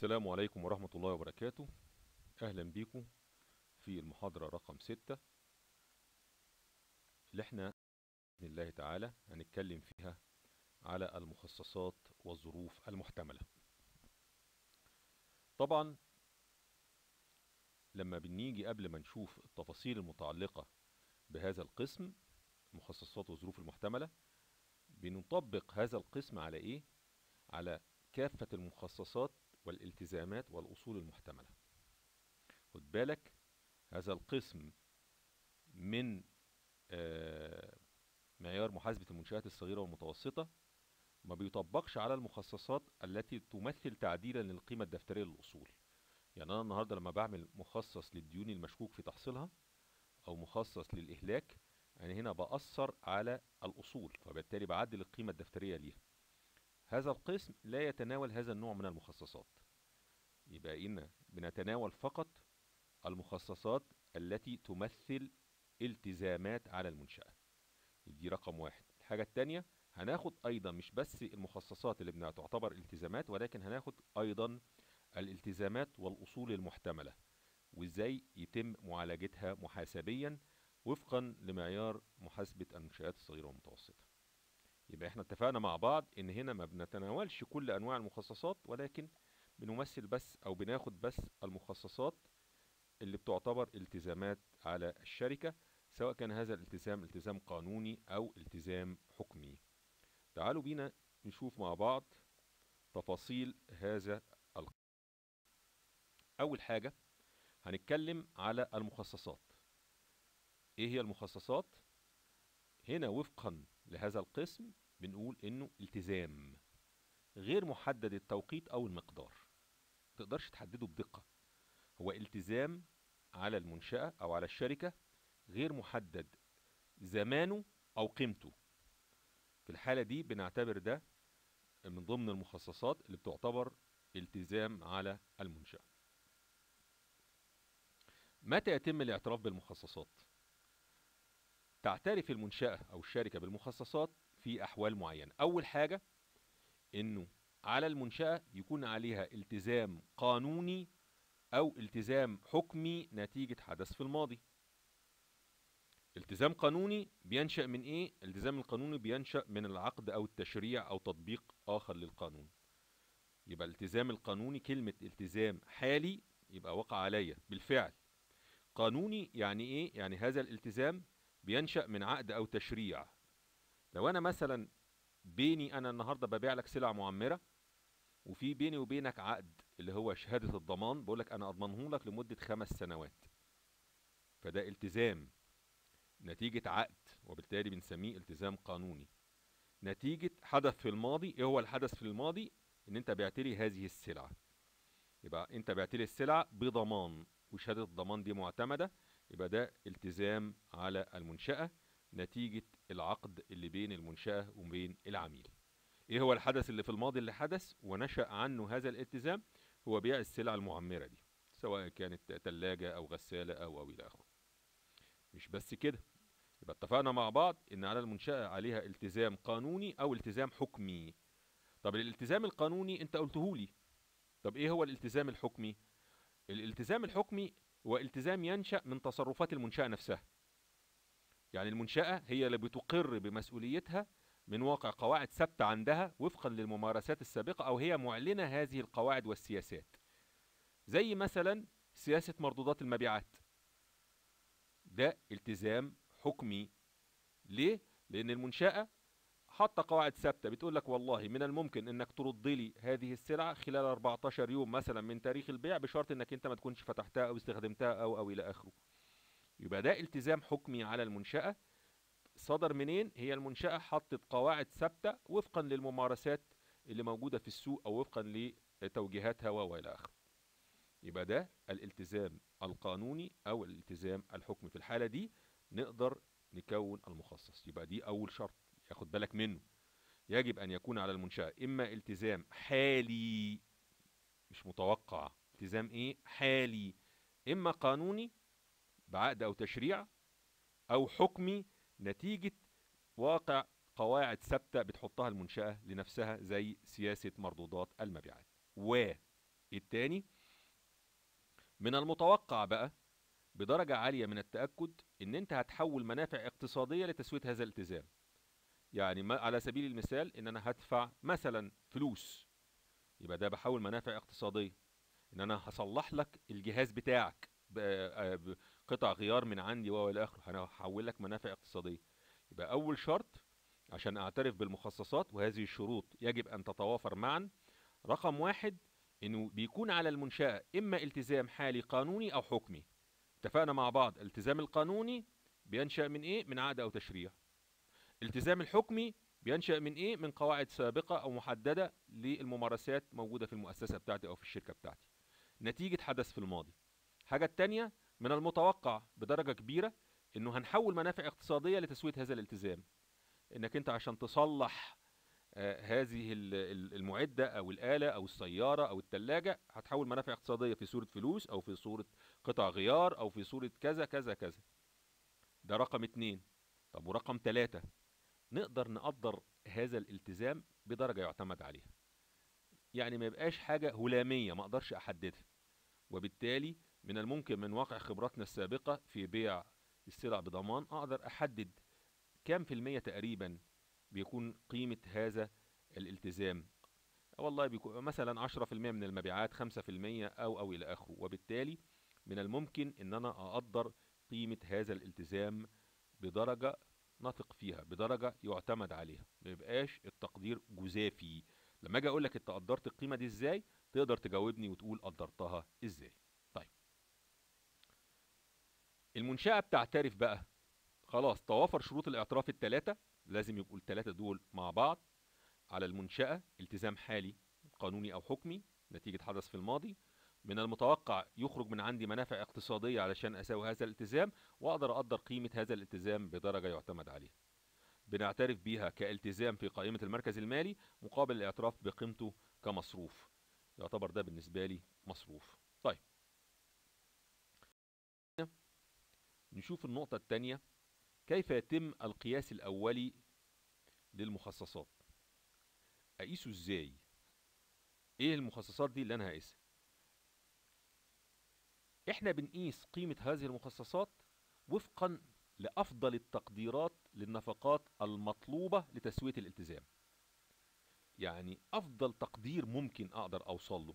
السلام عليكم ورحمة الله وبركاته. أهلا بيكم في المحاضرة رقم ستة اللي إحنا بإذن الله تعالى هنتكلم فيها على المخصصات والظروف المحتملة. طبعا لما بنيجي قبل ما نشوف التفاصيل المتعلقة بهذا القسم المخصصات والظروف المحتملة بنطبق هذا القسم على إيه؟ على كافة المخصصات والالتزامات والأصول المحتملة. خد بالك هذا القسم من آه، معيار محاسبة المنشآت الصغيرة والمتوسطة ما بيطبقش على المخصصات التي تمثل تعديلا للقيمة الدفترية للأصول. يعني أنا النهاردة لما بعمل مخصص للديون المشكوك في تحصيلها أو مخصص للإهلاك أنا هنا بأثر على الأصول فبالتالي بعدل القيمة الدفترية ليها. هذا القسم لا يتناول هذا النوع من المخصصات. يبقى إن بنتناول فقط المخصصات التي تمثل التزامات على المنشأة. دي رقم واحد. الحاجة التانية هناخد أيضا مش بس المخصصات اللي بنا- تعتبر التزامات ولكن هناخد أيضا الالتزامات والأصول المحتملة وإزاي يتم معالجتها محاسبيا وفقا لمعيار محاسبة المنشآت الصغيرة والمتوسطة. يبقى إحنا اتفقنا مع بعض إن هنا ما بنتناولش كل أنواع المخصصات ولكن بنمثل بس أو بناخد بس المخصصات اللي بتعتبر التزامات على الشركة سواء كان هذا الالتزام التزام قانوني أو التزام حكمي. تعالوا بينا نشوف مع بعض تفاصيل هذا الق- أول حاجة هنتكلم على المخصصات. إيه هي المخصصات؟ هنا وفقا لهذا القسم بنقول إنه التزام غير محدد التوقيت أو المقدار تقدرش تحدده بدقة. هو التزام على المنشأة أو على الشركة غير محدد زمانه أو قيمته. في الحالة دي بنعتبر ده من ضمن المخصصات اللي بتعتبر التزام على المنشأة. متى يتم الاعتراف بالمخصصات؟ تعترف المنشأة أو الشركة بالمخصصات في أحوال معينة. أول حاجة إنه على المنشأة يكون عليها التزام قانوني أو التزام حكمي نتيجة حدث في الماضي. التزام قانوني بينشأ من إيه؟ الالتزام القانوني بينشأ من العقد أو التشريع أو تطبيق آخر للقانون. يبقى الالتزام القانوني كلمة التزام حالي يبقى وقع عليا. بالفعل. قانوني يعني إيه؟ يعني هذا الالتزام بينشأ من عقد أو تشريع. لو أنا مثلا بيني أنا النهاردة ببيع لك سلع معمرة وفي بيني وبينك عقد اللي هو شهادة الضمان بقولك أنا أضمنه لك لمدة خمس سنوات. فده التزام. نتيجة عقد وبالتالي بنسميه التزام قانوني. نتيجة حدث في الماضي إيه هو الحدث في الماضي؟ إن أنت بعت لي هذه السلعة يبقى أنت بعت لي السلعة بضمان وشهادة الضمان دي معتمدة. يبقى ده التزام على المنشأة نتيجة العقد اللي بين المنشأة وبين العميل. إيه هو الحدث اللي في الماضي اللي حدث؟ ونشأ عنه هذا الالتزام هو بيع السلع المعمرة دي سواء كانت تلاجة أو غسالة أو أو إلى آخره. مش بس كده يبقى اتفقنا مع بعض إن على المنشأة عليها التزام قانوني أو التزام حكمي. طب الالتزام القانوني أنت قلتهولي طب إيه هو الالتزام الحكمي؟ الالتزام الحكمي هو التزام ينشأ من تصرفات المنشأة نفسها. يعني المنشأة هي اللي بتقر بمسؤوليتها من واقع قواعد ثابتة عندها وفقا للممارسات السابقة أو هي معلنة هذه القواعد والسياسات. زي مثلا سياسة مردودات المبيعات. ده التزام حكمي. ليه؟ لأن المنشأة حاطة قواعد ثابتة. بتقول لك والله من الممكن إنك ترد لي هذه السلعة خلال 14 يوم مثلا من تاريخ البيع بشرط إنك أنت ما تكونش فتحتها أو استخدمتها أو أو إلى آخره. يبقى ده التزام حكمي على المنشأة. صدر منين؟ هي المنشأة حطت قواعد ثابتة وفقا للممارسات اللي موجودة في السوق أو وفقا لتوجيهاتها و إلى آخره. يبقى ده الالتزام القانوني أو الالتزام الحكمي. في الحالة دي نقدر نكون المخصص. يبقى دي أول شرط. ياخد بالك منه. يجب أن يكون على المنشأة إما التزام حالي مش متوقع. التزام إيه؟ حالي. إما قانوني بعقد أو تشريع أو حكمي نتيجة واقع قواعد ثابتة بتحطها المنشأة لنفسها زي سياسة مردودات المبيعات. و التاني من المتوقع بقى بدرجة عالية من التأكد إن أنت هتحول منافع اقتصادية لتسوية هذا الالتزام. يعني ما على سبيل المثال إن أنا هدفع مثلا فلوس يبقى ده بحول منافع اقتصادية. إن أنا هصلح لك الجهاز بتاعك بقطع غيار من عندي وإلى آخره. أنا هحول لك منافع اقتصادية. يبقى أول شرط عشان أعترف بالمخصصات وهذه الشروط يجب أن تتوافر معا رقم واحد إنه بيكون على المنشأة إما التزام حالي قانوني أو حكمي. اتفقنا مع بعض الالتزام القانوني بينشأ من إيه؟ من عقد أو تشريع. الالتزام الحكمي بينشأ من إيه؟ من قواعد سابقة أو محددة للممارسات موجودة في المؤسسة بتاعتي أو في الشركة بتاعتي. نتيجة حدث في الماضي. حاجة التانية من المتوقع بدرجة كبيرة إنه هنحول منافع اقتصادية لتسوية هذا الالتزام. إنك أنت عشان تصلح آه هذه المعدة أو الآلة أو السيارة أو التلاجة هتحول منافع اقتصادية في صورة فلوس أو في صورة قطع غيار أو في صورة كذا كذا كذا. ده رقم اتنين. طب ورقم تلاتة. نقدر نقدر هذا الالتزام بدرجة يعتمد عليها. يعني ما يبقاش حاجة هلامية ما أقدرش أحددها. وبالتالي من الممكن من واقع خبراتنا السابقة في بيع السلع بضمان أقدر أحدد كام في المية تقريبا بيكون قيمة هذا الالتزام. والله بيكون مثلا عشرة في المية من المبيعات خمسة في المية أو أو إلى آخره. وبالتالي من الممكن إن أنا أقدر قيمة هذا الالتزام بدرجة نثق فيها بدرجة يعتمد عليها. ما يبقاش التقدير جزافي. لما أجي أقول لك أنت قدرت القيمة دي إزاي تقدر تجاوبني وتقول قدرتها إزاي. طيب. المنشأة بتعترف بقى. خلاص توافر شروط الاعتراف الثلاثة لازم يبقوا الثلاثة دول مع بعض. على المنشأة التزام حالي قانوني أو حكمي نتيجة حدث في الماضي. من المتوقع يخرج من عندي منافع اقتصادية علشان أساوي هذا الالتزام وأقدر أقدر قيمة هذا الالتزام بدرجة يعتمد عليها. بنعترف بيها كالتزام في قائمة المركز المالي مقابل الاعتراف بقيمته كمصروف. يعتبر ده بالنسبة لي مصروف. طيب. نشوف النقطة الثانية كيف يتم القياس الأولي للمخصصات؟ أقيسه إزاي؟ إيه المخصصات دي اللي أنا هقيسها؟ إحنا بنقيس قيمة هذه المخصصات وفقا لأفضل التقديرات للنفقات المطلوبة لتسوية الالتزام. يعني أفضل تقدير ممكن أقدر أوصل له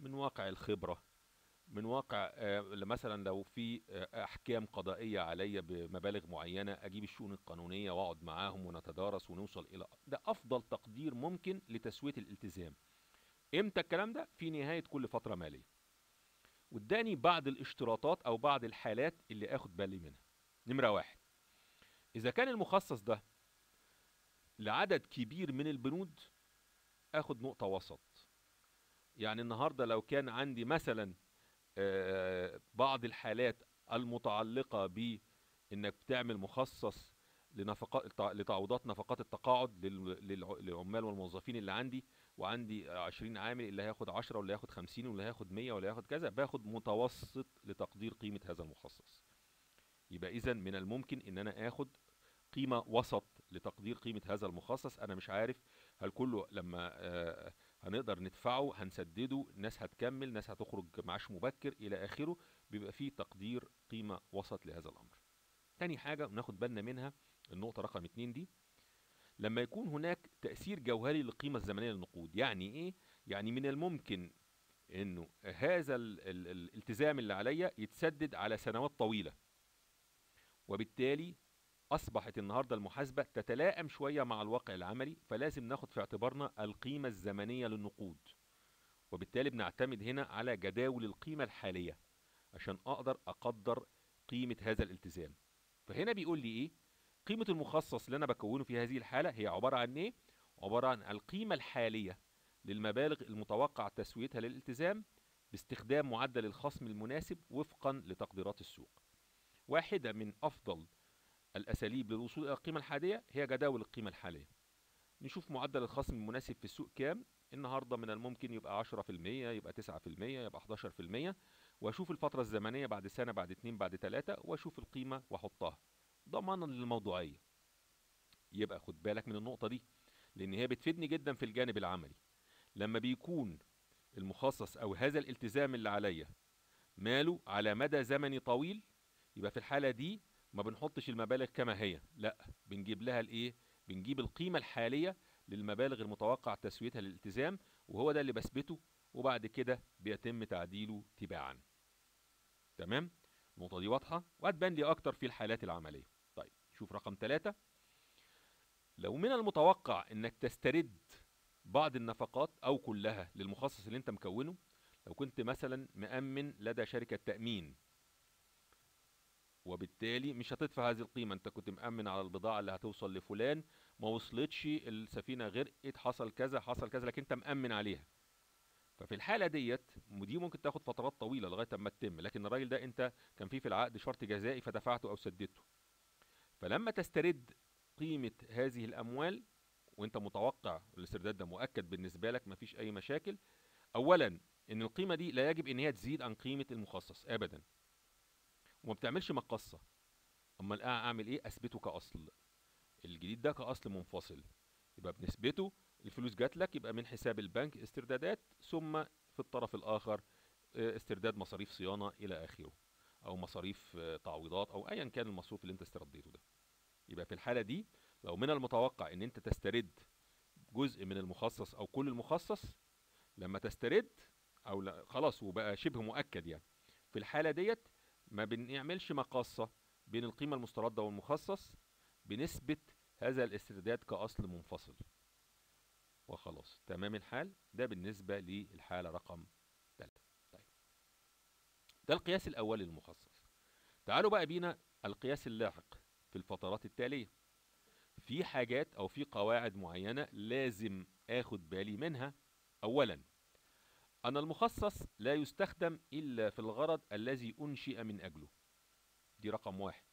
من واقع الخبرة من واقع مثلا لو في أحكام قضائية عليا بمبالغ معينة أجيب الشؤون القانونية وأقعد معاهم ونتدارس ونوصل إلى ده أفضل تقدير ممكن لتسوية الالتزام. إمتى الكلام ده؟ في نهاية كل فترة مالية. واداني بعض الاشتراطات أو بعض الحالات اللي آخد بالي منها. نمرة واحد إذا كان المخصص ده لعدد كبير من البنود آخد نقطة وسط. يعني النهارده لو كان عندي مثلا بعض الحالات المتعلقة بإنك بتعمل مخصص لنفقات لتعويضات نفقات التقاعد للعمال والموظفين اللي عندي وعندي 20 عامل اللي هياخد 10 واللي هياخد 50 واللي هياخد 100 واللي هياخد كذا باخد متوسط لتقدير قيمة هذا المخصص. يبقى إذا من الممكن إن أنا آخد قيمة وسط لتقدير قيمة هذا المخصص. أنا مش عارف هل كله لما آه هنقدر ندفعه هنسدده ناس هتكمل ناس هتخرج معاش مبكر إلى آخره بيبقى فيه تقدير قيمة وسط لهذا الأمر. تاني حاجة ناخد بالنا منها النقطة رقم اتنين دي لما يكون هناك تأثير جوهري للقيمة الزمنية للنقود. يعني إيه؟ يعني من الممكن إنه هذا ال ال الالتزام اللي عليا يتسدد على سنوات طويلة. وبالتالي أصبحت النهاردة المحاسبة تتلائم شوية مع الواقع العملي فلازم ناخد في اعتبارنا القيمة الزمنية للنقود. وبالتالي بنعتمد هنا على جداول القيمة الحالية عشان أقدر أقدر قيمة هذا الالتزام. فهنا بيقول لي إيه؟ قيمة المخصص اللي أنا بكونه في هذه الحالة هي عبارة عن إيه؟ عبارة عن القيمة الحالية للمبالغ المتوقع تسويتها للالتزام باستخدام معدل الخصم المناسب وفقا لتقديرات السوق. واحدة من أفضل الأساليب للوصول إلى القيمة الحالية هي جداول القيمة الحالية. نشوف معدل الخصم المناسب في السوق كام؟ النهاردة من الممكن يبقى 10% يبقى 9% يبقى 11% وأشوف الفترة الزمنية بعد سنة بعد اتنين بعد تلاتة وأشوف القيمة وأحطها. ضمانا للموضوعية. يبقى خد بالك من النقطة دي لأن هي بتفيدني جدا في الجانب العملي. لما بيكون المخصص أو هذا الالتزام اللي عليا ماله على مدى زمني طويل يبقى في الحالة دي ما بنحطش المبالغ كما هي. لا بنجيب لها الإيه؟ بنجيب القيمة الحالية للمبالغ المتوقع تسويتها للالتزام وهو ده اللي بثبته وبعد كده بيتم تعديله تباعا. تمام؟ النقطة دي واضحة؟ وهتبان لي أكتر في الحالات العملية. طيب شوف رقم ثلاثة لو من المتوقع إنك تسترد بعض النفقات أو كلها للمخصص اللي أنت مكونه لو كنت مثلا مأمن لدى شركة تأمين وبالتالي مش هتدفع هذه القيمة أنت كنت مأمن على البضاعة اللي هتوصل لفلان ما وصلتش السفينة غرقت حصل كذا حصل كذا لكن أنت مأمن عليها. ففي الحالة ديت ودي ممكن تاخد فترات طويلة لغاية أما تتم لكن الراجل ده أنت كان فيه في العقد شرط جزائي فدفعته أو سددته. فلما تسترد قيمة هذه الأموال وأنت متوقع الاسترداد ده مؤكد بالنسبة لك مفيش أي مشاكل اولا إن القيمة دي لا يجب إن هي تزيد عن قيمة المخصص ابدا. وما بتعملش مقصة. أمال أعمل إيه؟ أثبته كأصل. الجديد ده كأصل منفصل. يبقى بنسبته الفلوس جات لك يبقى من حساب البنك استردادات ثم في الطرف الآخر استرداد مصاريف صيانة إلى آخره. أو مصاريف تعويضات أو ايا كان المصروف اللي أنت استرديته ده. يبقى في الحالة دي لو من المتوقع إن أنت تسترد جزء من المخصص أو كل المخصص لما تسترد أو لا خلاص وبقى شبه مؤكد يعني. في الحالة ديت ما بنعملش مقاصة بين القيمة المستردة والمخصص بنثبت هذا الاسترداد كأصل منفصل. وخلاص تمام الحال؟ ده بالنسبة للحالة رقم 3 طيب ده القياس الأول للمخصص تعالوا بقى بينا القياس اللاحق في الفترات التالية. في حاجات أو في قواعد معينة لازم أخد بالي منها. أولا أن المخصص لا يستخدم إلا في الغرض الذي أنشئ من أجله. دي رقم واحد.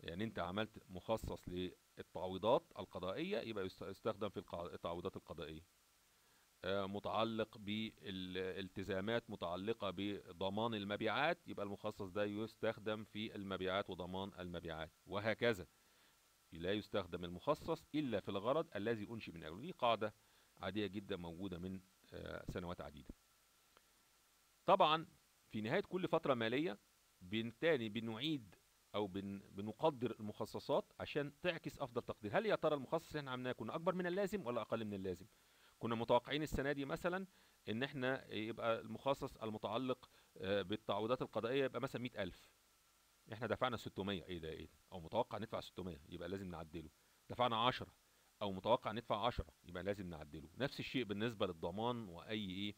يعني أنت عملت مخصص للتعويضات القضائية يبقى يستخدم في التعويضات القضائية. متعلق بالالتزامات متعلقة بضمان المبيعات يبقى المخصص ده يستخدم في المبيعات وضمان المبيعات وهكذا. لا يستخدم المخصص إلا في الغرض الذي أنشئ من أجله. دي قاعدة عادية جدا موجودة من سنوات عديدة. طبعا في نهاية كل فترة مالية بالتالي بنعيد بن بنقدر المخصصات عشان تعكس أفضل تقدير. هل يا ترى المخصص اللي إحنا عملناه كنا أكبر من اللازم ولا أقل من اللازم؟ كنا متوقعين السنة دي مثلا إن إحنا يبقى المخصص المتعلق بالتعويضات القضائية يبقى مثلا 100000 إحنا دفعنا 600 إيه ده؟ إيه ده؟ أو متوقع ندفع 600 يبقى لازم نعدله. دفعنا 10 أو متوقع ندفع 10 يبقى لازم نعدله. نفس الشيء بالنسبة للضمان وأي إيه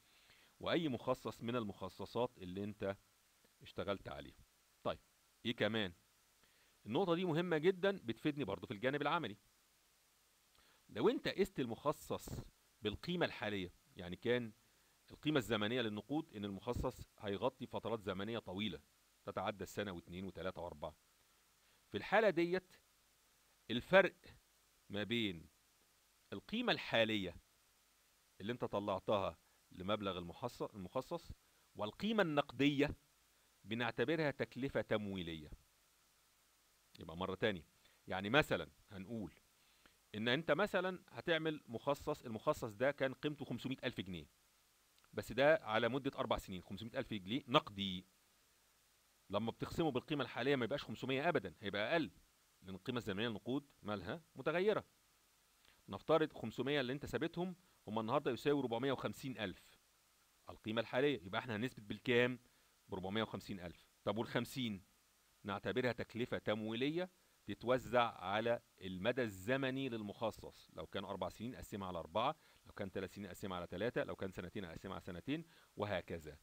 وأي مخصص من المخصصات اللي أنت اشتغلت عليها. طيب إيه كمان؟ النقطة دي مهمة جدا بتفيدني برضو في الجانب العملي. لو أنت قست المخصص بالقيمة الحالية. يعني كان القيمة الزمنية للنقود إن المخصص هيغطي فترات زمنية طويلة تتعدى السنة واثنين وثلاثة وأربعة. في الحالة ديت الفرق ما بين القيمة الحالية اللي أنت طلعتها لمبلغ المخصص والقيمة النقدية بنعتبرها تكلفة تمويلية. يبقى مرة تانية. يعني مثلا هنقول إن أنت مثلا هتعمل مخصص المخصص ده كان قيمته 500 ألف جنيه. بس ده على مدة أربع سنين 500 ألف جنيه نقدي. لما بتقسمه بالقيمة الحالية ما يبقاش 500 ابدا هيبقى أقل لأن القيمة الزمنية للنقود مالها متغيرة. نفترض 500 اللي أنت ثابتهم هم النهاردة يساوي 450 ألف. القيمة الحالية يبقى إحنا هنثبت بالكام؟ ب 450 ألف. طب وال50 نعتبرها تكلفة تمويلية تتوزع على المدى الزمني للمخصص. لو كان أربع سنين أقسمها على أربعة لو كان ثلاث سنين أقسمها على ثلاثة لو كان سنتين أقسمها على سنتين وهكذا.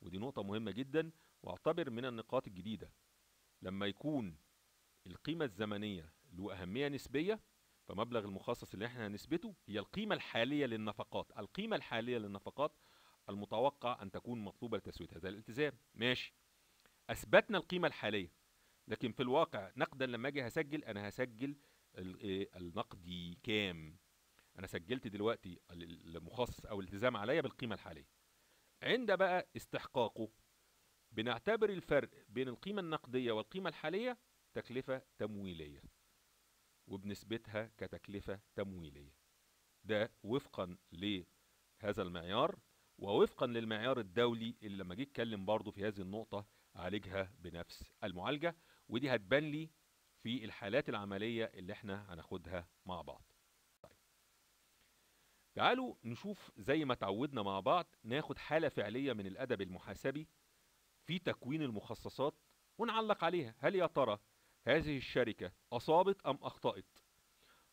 ودي نقطة مهمة جدا واعتبر من النقاط الجديدة. لما يكون القيمة الزمنية له أهمية نسبية فمبلغ المخصص اللي إحنا هنثبته هي القيمة الحالية للنفقات. القيمة الحالية للنفقات المتوقع أن تكون مطلوبة لتسوية هذا الالتزام. ماشي. أثبتنا القيمة الحالية. لكن في الواقع نقدا لما أجي هسجل أنا هسجل النقدي كام؟ أنا سجلت دلوقتي المخصص أو الالتزام عليا بالقيمة الحالية. عند بقى استحقاقه بنعتبر الفرق بين القيمة النقدية والقيمة الحالية تكلفة تمويلية وبنثبتها كتكلفة تمويلية. ده وفقا لهذا المعيار ووفقا للمعيار الدولي اللي لما جيت اتكلم برضه في هذه النقطة عالجها بنفس المعالجة ودي هتبان لي في الحالات العملية اللي إحنا هناخدها مع بعض. طيب. تعالوا نشوف زي ما تعودنا مع بعض ناخد حالة فعلية من الأدب المحاسبي في تكوين المخصصات ونعلق عليها. هل يا ترى هذه الشركة أصابت أم أخطأت؟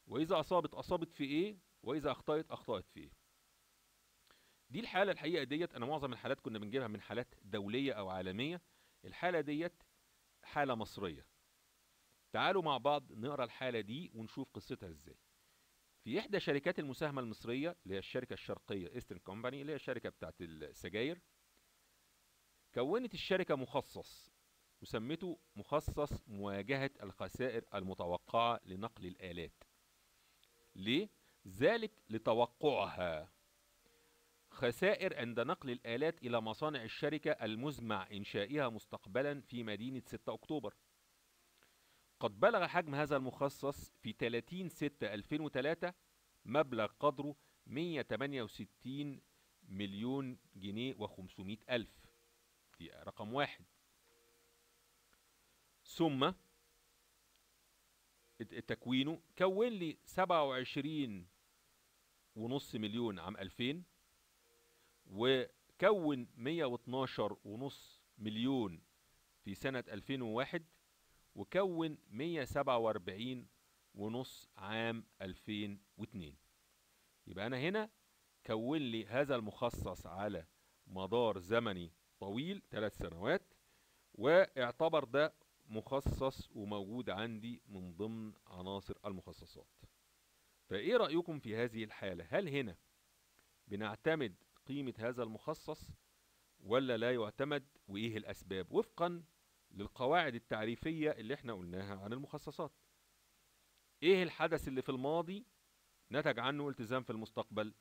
وإذا أصابت أصابت في إيه؟ وإذا أخطأت أخطأت في إيه؟ دي الحالة الحقيقة ديت أنا معظم الحالات كنا بنجيبها من حالات دولية أو عالمية. الحالة ديت حالة مصرية. تعالوا مع بعض نقرأ الحالة دي ونشوف قصتها إزاي. في إحدى شركات المساهمة المصرية اللي هي الشركة الشرقية Eastern Company اللي هي الشركة بتاعت السجاير كونت الشركة مخصص وسمته مخصص مواجهة الخسائر المتوقعة لنقل الآلات. ليه؟ ذلك لتوقعها. خسائر عند نقل الآلات إلى مصانع الشركة المزمع إنشائها مستقبلا في مدينة 6 أكتوبر. قد بلغ حجم هذا المخصص في 30 6 2003 مبلغ قدره 168 مليون جنيه و500 ألف. دي رقم واحد. ثم تكوينه كون لي 27 ونص مليون عام 2000 وكون 112 ونص مليون في سنة 2001 وكون 147 ونص عام 2002 يبقى أنا هنا كون لي هذا المخصص على مدار زمني طويل ثلاث سنوات واعتبر ده مخصص وموجود عندي من ضمن عناصر المخصصات. فإيه رأيكم في هذه الحالة؟ هل هنا بنعتمد قيمة هذا المخصص ولا لا يعتمد وإيه الأسباب؟ وفقا للقواعد التعريفية اللي إحنا قلناها عن المخصصات. إيه الحدث اللي في الماضي نتج عنه التزام في المستقبل؟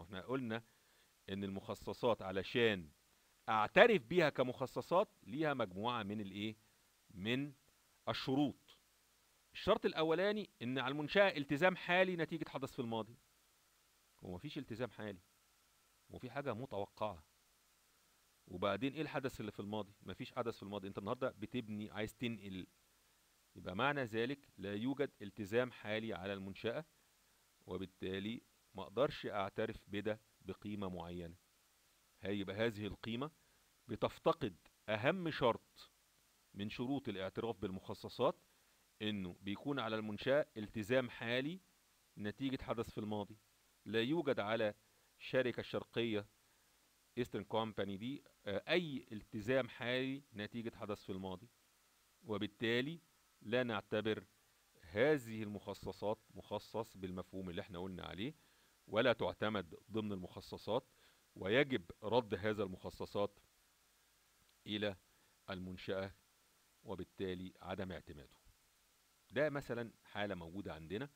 إحنا قلنا إن المخصصات علشان أعترف بيها كمخصصات ليها مجموعة من الإيه؟ من الشروط. الشرط الأولاني إن على المنشأة التزام حالي نتيجة حدث في الماضي. هو مفيش التزام حالي. وفي حاجة متوقعة. وبعدين إيه الحدث اللي في الماضي؟ مفيش حدث في الماضي. أنت النهاردة بتبني عايز تنقل. يبقى معنى ذلك لا يوجد التزام حالي على المنشأة وبالتالي ما أقدرش أعترف بده بقيمة معينة. هيبقى هذه القيمة بتفتقد أهم شرط من شروط الاعتراف بالمخصصات إنه بيكون على المنشأة التزام حالي نتيجة حدث في الماضي. لا يوجد على الشركة الشرقية Eastern Company دي أي التزام حالي نتيجة حدث في الماضي. وبالتالي لا نعتبر هذه المخصصات مخصص بالمفهوم اللي إحنا قلنا عليه ولا تعتمد ضمن المخصصات ويجب رد هذا المخصصات إلى المنشأة وبالتالي عدم اعتماده. ده مثلا حالة موجودة عندنا.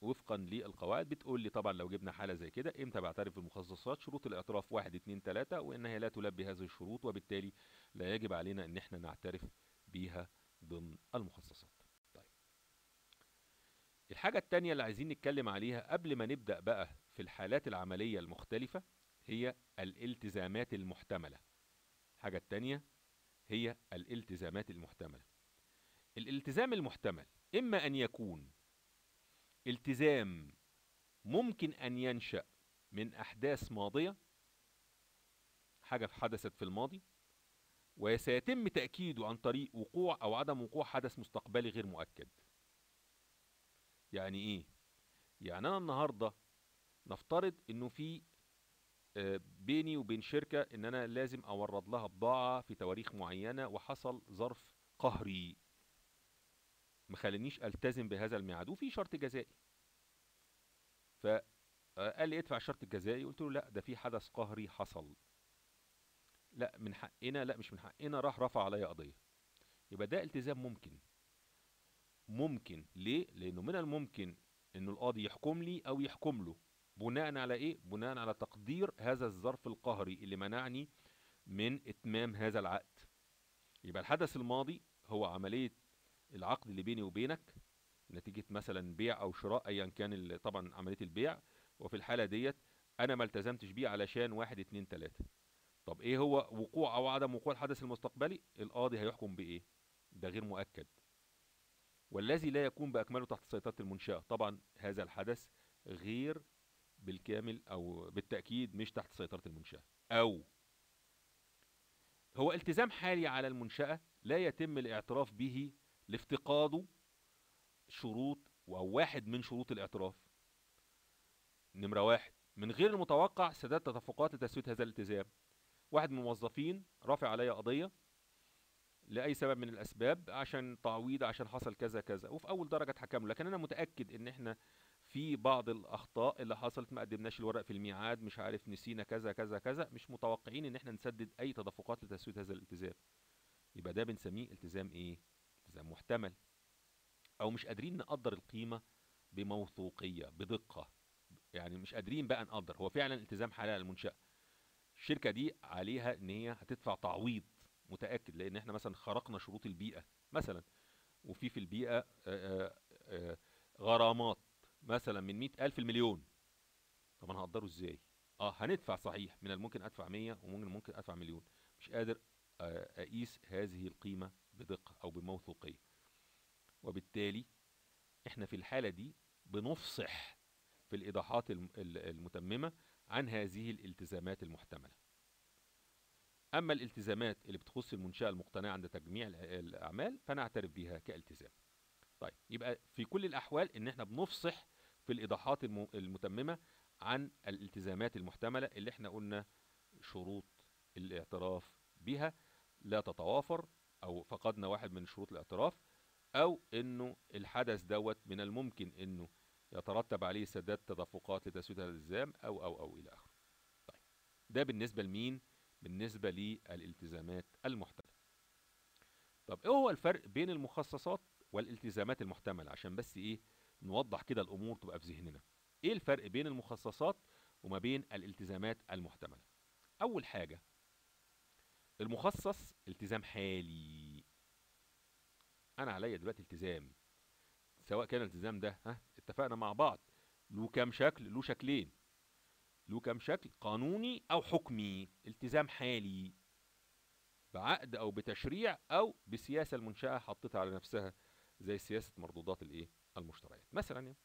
وفقا للقواعد. بتقول لي طبعا لو جبنا حالة زي كده إمتى بعترف بالمخصصات؟ شروط الاعتراف واحد اتنين تلاتة وانها لا تلبي هذه الشروط وبالتالي لا يجب علينا إن إحنا نعترف بيها ضمن المخصصات. طيب. الحاجة التانية اللي عايزين نتكلم عليها قبل ما نبدأ بقى في الحالات العملية المختلفة هي الالتزامات المحتملة. الحاجة التانية هي الالتزامات المحتملة. الالتزام المحتمل إما أن يكون التزام ممكن أن ينشأ من أحداث ماضية حاجة حدثت في الماضي وسيتم تأكيده عن طريق وقوع أو عدم وقوع حدث مستقبلي غير مؤكد يعني إيه؟ يعني أنا النهاردة نفترض إنه في بيني وبين شركة إن أنا لازم أورد لها بضاعة في تواريخ معينة وحصل ظرف قهري مخلينيش ألتزم بهذا الميعاد وفي شرط جزائي. فقال لي ادفع الشرط الجزائي قلت له لا ده في حدث قهري حصل. لا من حقنا لا مش من حقنا راح رفع عليا قضية. يبقى ده التزام ممكن. ممكن ليه؟ لأنه من الممكن إنه القاضي يحكم لي أو يحكم له بناء على إيه؟ بناء على تقدير هذا الظرف القهري اللي منعني من إتمام هذا العقد. يبقى الحدث الماضي هو عملية العقد اللي بيني وبينك نتيجة مثلا بيع أو شراء ايا كان طبعا عملية البيع. وفي الحالة ديت أنا ما التزمتش بيه علشان واحد اتنين تلاتة. طب إيه هو وقوع أو عدم وقوع الحدث المستقبلي؟ القاضي هيحكم بإيه؟ ده غير مؤكد. والذي لا يكون بأكمله تحت سيطرة المنشأة. طبعا هذا الحدث غير بالكامل أو بالتأكيد مش تحت سيطرة المنشأة. أو هو التزام حالي على المنشأة لا يتم الاعتراف به لافتقاده شروط أو واحد من شروط الاعتراف. نمرة واحد من غير المتوقع سداد تدفقات لتسوية هذا الالتزام. واحد من الموظفين رافع عليا قضية لأي سبب من الأسباب عشان تعويض عشان حصل كذا كذا وفي أول درجة اتحكم لكن أنا متأكد إن إحنا في بعض الأخطاء اللي حصلت ما قدمناش الورق في الميعاد مش عارف نسينا كذا كذا كذا مش متوقعين إن إحنا نسدد أي تدفقات لتسوية هذا الالتزام. يبقى ده بنسميه التزام إيه؟ التزام محتمل أو مش قادرين نقدر القيمة بموثوقية بدقة. يعني مش قادرين بقى نقدر. هو فعلا التزام حالي المنشأة. الشركة دي عليها إن هي هتدفع تعويض متأكد لأن إحنا مثلا خرقنا شروط البيئة مثلا وفي في آآ غرامات مثلا من مئة ألف المليون طب أنا هقدره إزاي؟ آه هندفع صحيح. من الممكن أدفع مية وممكن ممكن أدفع مليون. مش قادر أقيس هذه القيمة بدقة أو بموثوقية. وبالتالي إحنا في الحالة دي بنفصح في الإيضاحات المتممة عن هذه الالتزامات المحتملة. أما الالتزامات اللي بتخص المنشأة المقتنعة عند تجميع الأعمال فنعترف بها كالتزام. طيب يبقى في كل الأحوال إن إحنا بنفصح في الإيضاحات المتممة عن الالتزامات المحتملة اللي إحنا قلنا شروط الاعتراف بها لا تتوافر أو فقدنا واحد من شروط الاعتراف أو إنه الحدث دوت من الممكن إنه يترتب عليه سداد تدفقات لتسوية الالتزام أو أو أو إلى آخره. طيب ده بالنسبة لمين؟ بالنسبة للالتزامات المحتملة. طب إيه هو الفرق بين المخصصات والالتزامات المحتملة؟ عشان بس إيه نوضح كده الأمور تبقى في ذهننا. إيه الفرق بين المخصصات وما بين الالتزامات المحتملة؟ أول حاجة المخصص التزام حالي. أنا عليا دلوقتي التزام. سواء كان الالتزام ده ها اتفقنا مع بعض. له كام شكل؟ له شكلين. له كام شكل؟ قانوني أو حكمي. التزام حالي. بعقد أو بتشريع أو بسياسة المنشأة حطتها على نفسها زي سياسة مردودات الإيه؟ المشتريات. مثلا يعني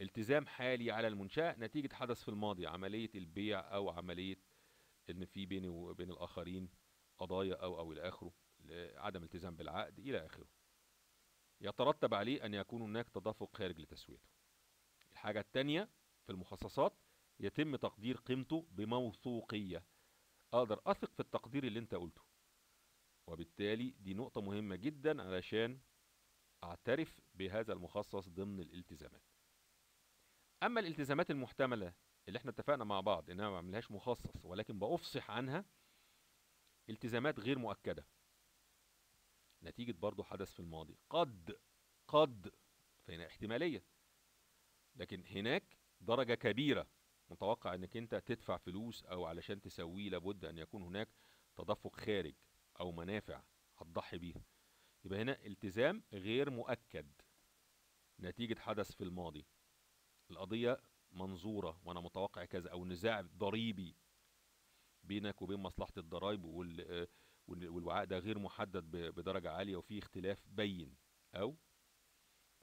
التزام حالي على المنشأة نتيجة حدث في الماضي عملية البيع أو عملية إن في بيني وبين الآخرين قضايا أو أو إلى آخره عدم التزام بالعقد إلى آخره. يترتب عليه أن يكون هناك تدفق خارج لتسويته. الحاجة الثانية في المخصصات يتم تقدير قيمته بموثوقية. أقدر أثق في التقدير اللي أنت قلته. وبالتالي دي نقطة مهمة جدا علشان أعترف بهذا المخصص ضمن الالتزامات. أما الالتزامات المحتملة اللي إحنا اتفقنا مع بعض إنها ما بعملهاش مخصص ولكن بأفصح عنها التزامات غير مؤكدة. نتيجة برضو حدث في الماضي. قد قد فهنا احتمالية. لكن هناك درجة كبيرة متوقع إنك أنت تدفع فلوس أو علشان تسويه لابد أن يكون هناك تدفق خارج أو منافع هتضحي بيها. يبقى هنا التزام غير مؤكد. نتيجة حدث في الماضي. القضية منظورة وأنا متوقع كذا أو نزاع ضريبي بينك وبين مصلحة الضرايب والوعاء ده غير محدد بدرجة عالية وفيه اختلاف بين أو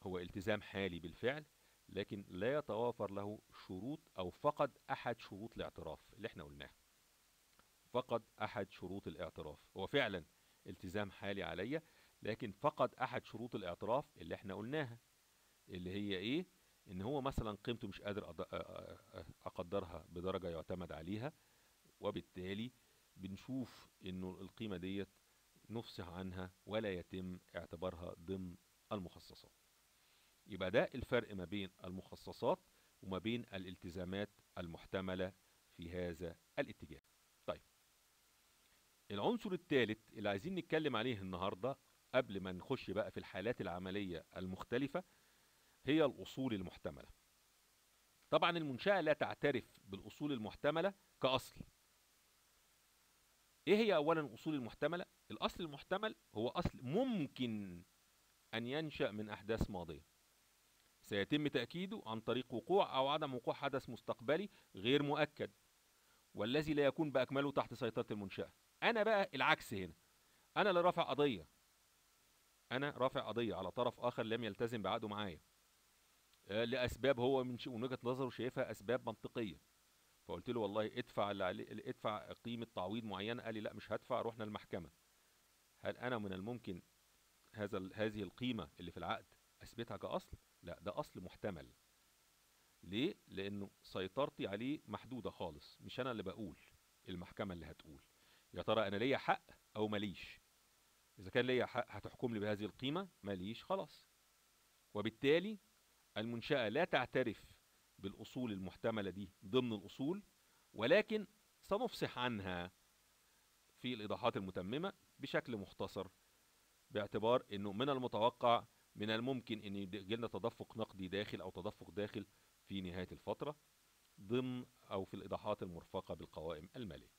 هو التزام حالي بالفعل لكن لا يتوافر له شروط أو فقد أحد شروط الاعتراف اللي إحنا قلناها. فقد أحد شروط الاعتراف. هو فعلا التزام حالي عليا لكن فقد أحد شروط الاعتراف اللي إحنا قلناها اللي هي إيه؟ إن هو مثلا قيمته مش قادر أقدرها بدرجة يعتمد عليها وبالتالي بنشوف إنه القيمة ديت نفصح عنها ولا يتم اعتبارها ضمن المخصصات. يبقى ده الفرق ما بين المخصصات وما بين الالتزامات المحتملة في هذا الاتجاه. طيب. العنصر الثالث اللي عايزين نتكلم عليه النهاردة قبل ما نخش بقى في الحالات العملية المختلفة هي الأصول المحتملة. طبعا المنشأة لا تعترف بالأصول المحتملة كأصل. إيه هي اولا الأصول المحتملة؟ الأصل المحتمل هو أصل ممكن أن ينشأ من أحداث ماضية. سيتم تأكيده عن طريق وقوع أو عدم وقوع حدث مستقبلي غير مؤكد والذي لا يكون بأكمله تحت سيطرة المنشأة. أنا بقى العكس هنا. أنا اللي رافع قضية. أنا رافع قضية على طرف آخر لم يلتزم بعقده معايا. آه، لأسباب هو من وجهة نظره شايفها أسباب منطقية. فقلت له والله ادفع اللي عليه ادفع قيمة تعويض معينة قال لي لا مش هدفع رحنا المحكمة. هل أنا من الممكن هذا هذه القيمة اللي في العقد أثبتها كأصل؟ لا ده أصل محتمل. ليه؟ لأنه سيطرتي عليه محدودة خالص. مش أنا اللي بقول المحكمة اللي هتقول. يا ترى أنا ليا حق أو ماليش؟ إذا كان ليا حق هتحكم لي بهذه القيمة؟ ماليش خلاص. وبالتالي المنشأة لا تعترف بالأصول المحتملة دي ضمن الأصول ولكن سنفصح عنها في الإيضاحات المتممة بشكل مختصر باعتبار أنه من المتوقع من الممكن أن يجي لنا تدفق نقدي داخل أو تدفق داخل في نهاية الفترة ضمن أو في الإيضاحات المرفقة بالقوائم المالية.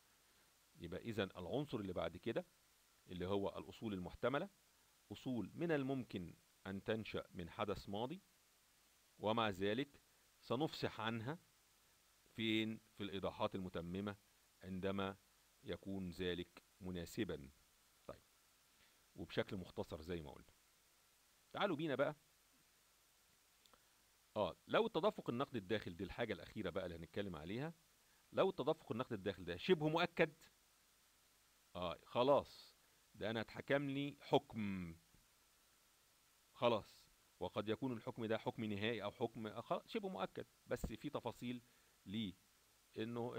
يبقى إذا العنصر اللي بعد كده اللي هو الأصول المحتملة أصول من الممكن أن تنشأ من حدث ماضي ومع ذلك سنفصح عنها فين في الإيضاحات المتممة عندما يكون ذلك مناسبا. طيب. وبشكل مختصر زي ما قلنا تعالوا بينا بقى. آه لو التدفق النقدي الداخل دي الحاجة الأخيرة بقى اللي هنتكلم عليها. لو التدفق النقدي الداخل ده شبه مؤكد؟ آه خلاص. ده أنا اتحكم لي حكم. خلاص. وقد يكون الحكم ده حكم نهائي أو حكم شبه مؤكد. بس في تفاصيل ليه. إنه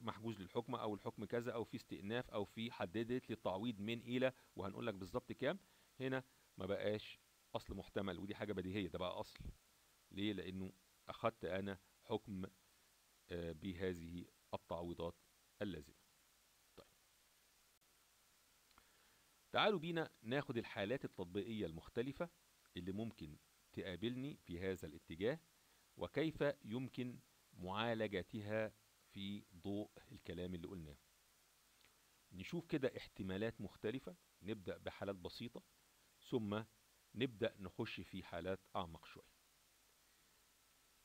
محجوز للحكم أو الحكم كذا أو في استئناف أو في حددت لي التعويض من إلى وهنقول لك بالظبط كام. هنا ما بقاش أصل محتمل ودي حاجة بديهية ده بقى أصل. ليه؟ لأنه اخدت أنا حكم آه، بهذه التعويضات اللازمة. طيب. تعالوا بينا ناخد الحالات التطبيقية المختلفة اللي ممكن تقابلني في هذا الاتجاه وكيف يمكن معالجتها في ضوء الكلام اللي قلناه. نشوف كده احتمالات مختلفة نبدأ بحالات بسيطة ثم نبدأ نخش في حالات أعمق شوية.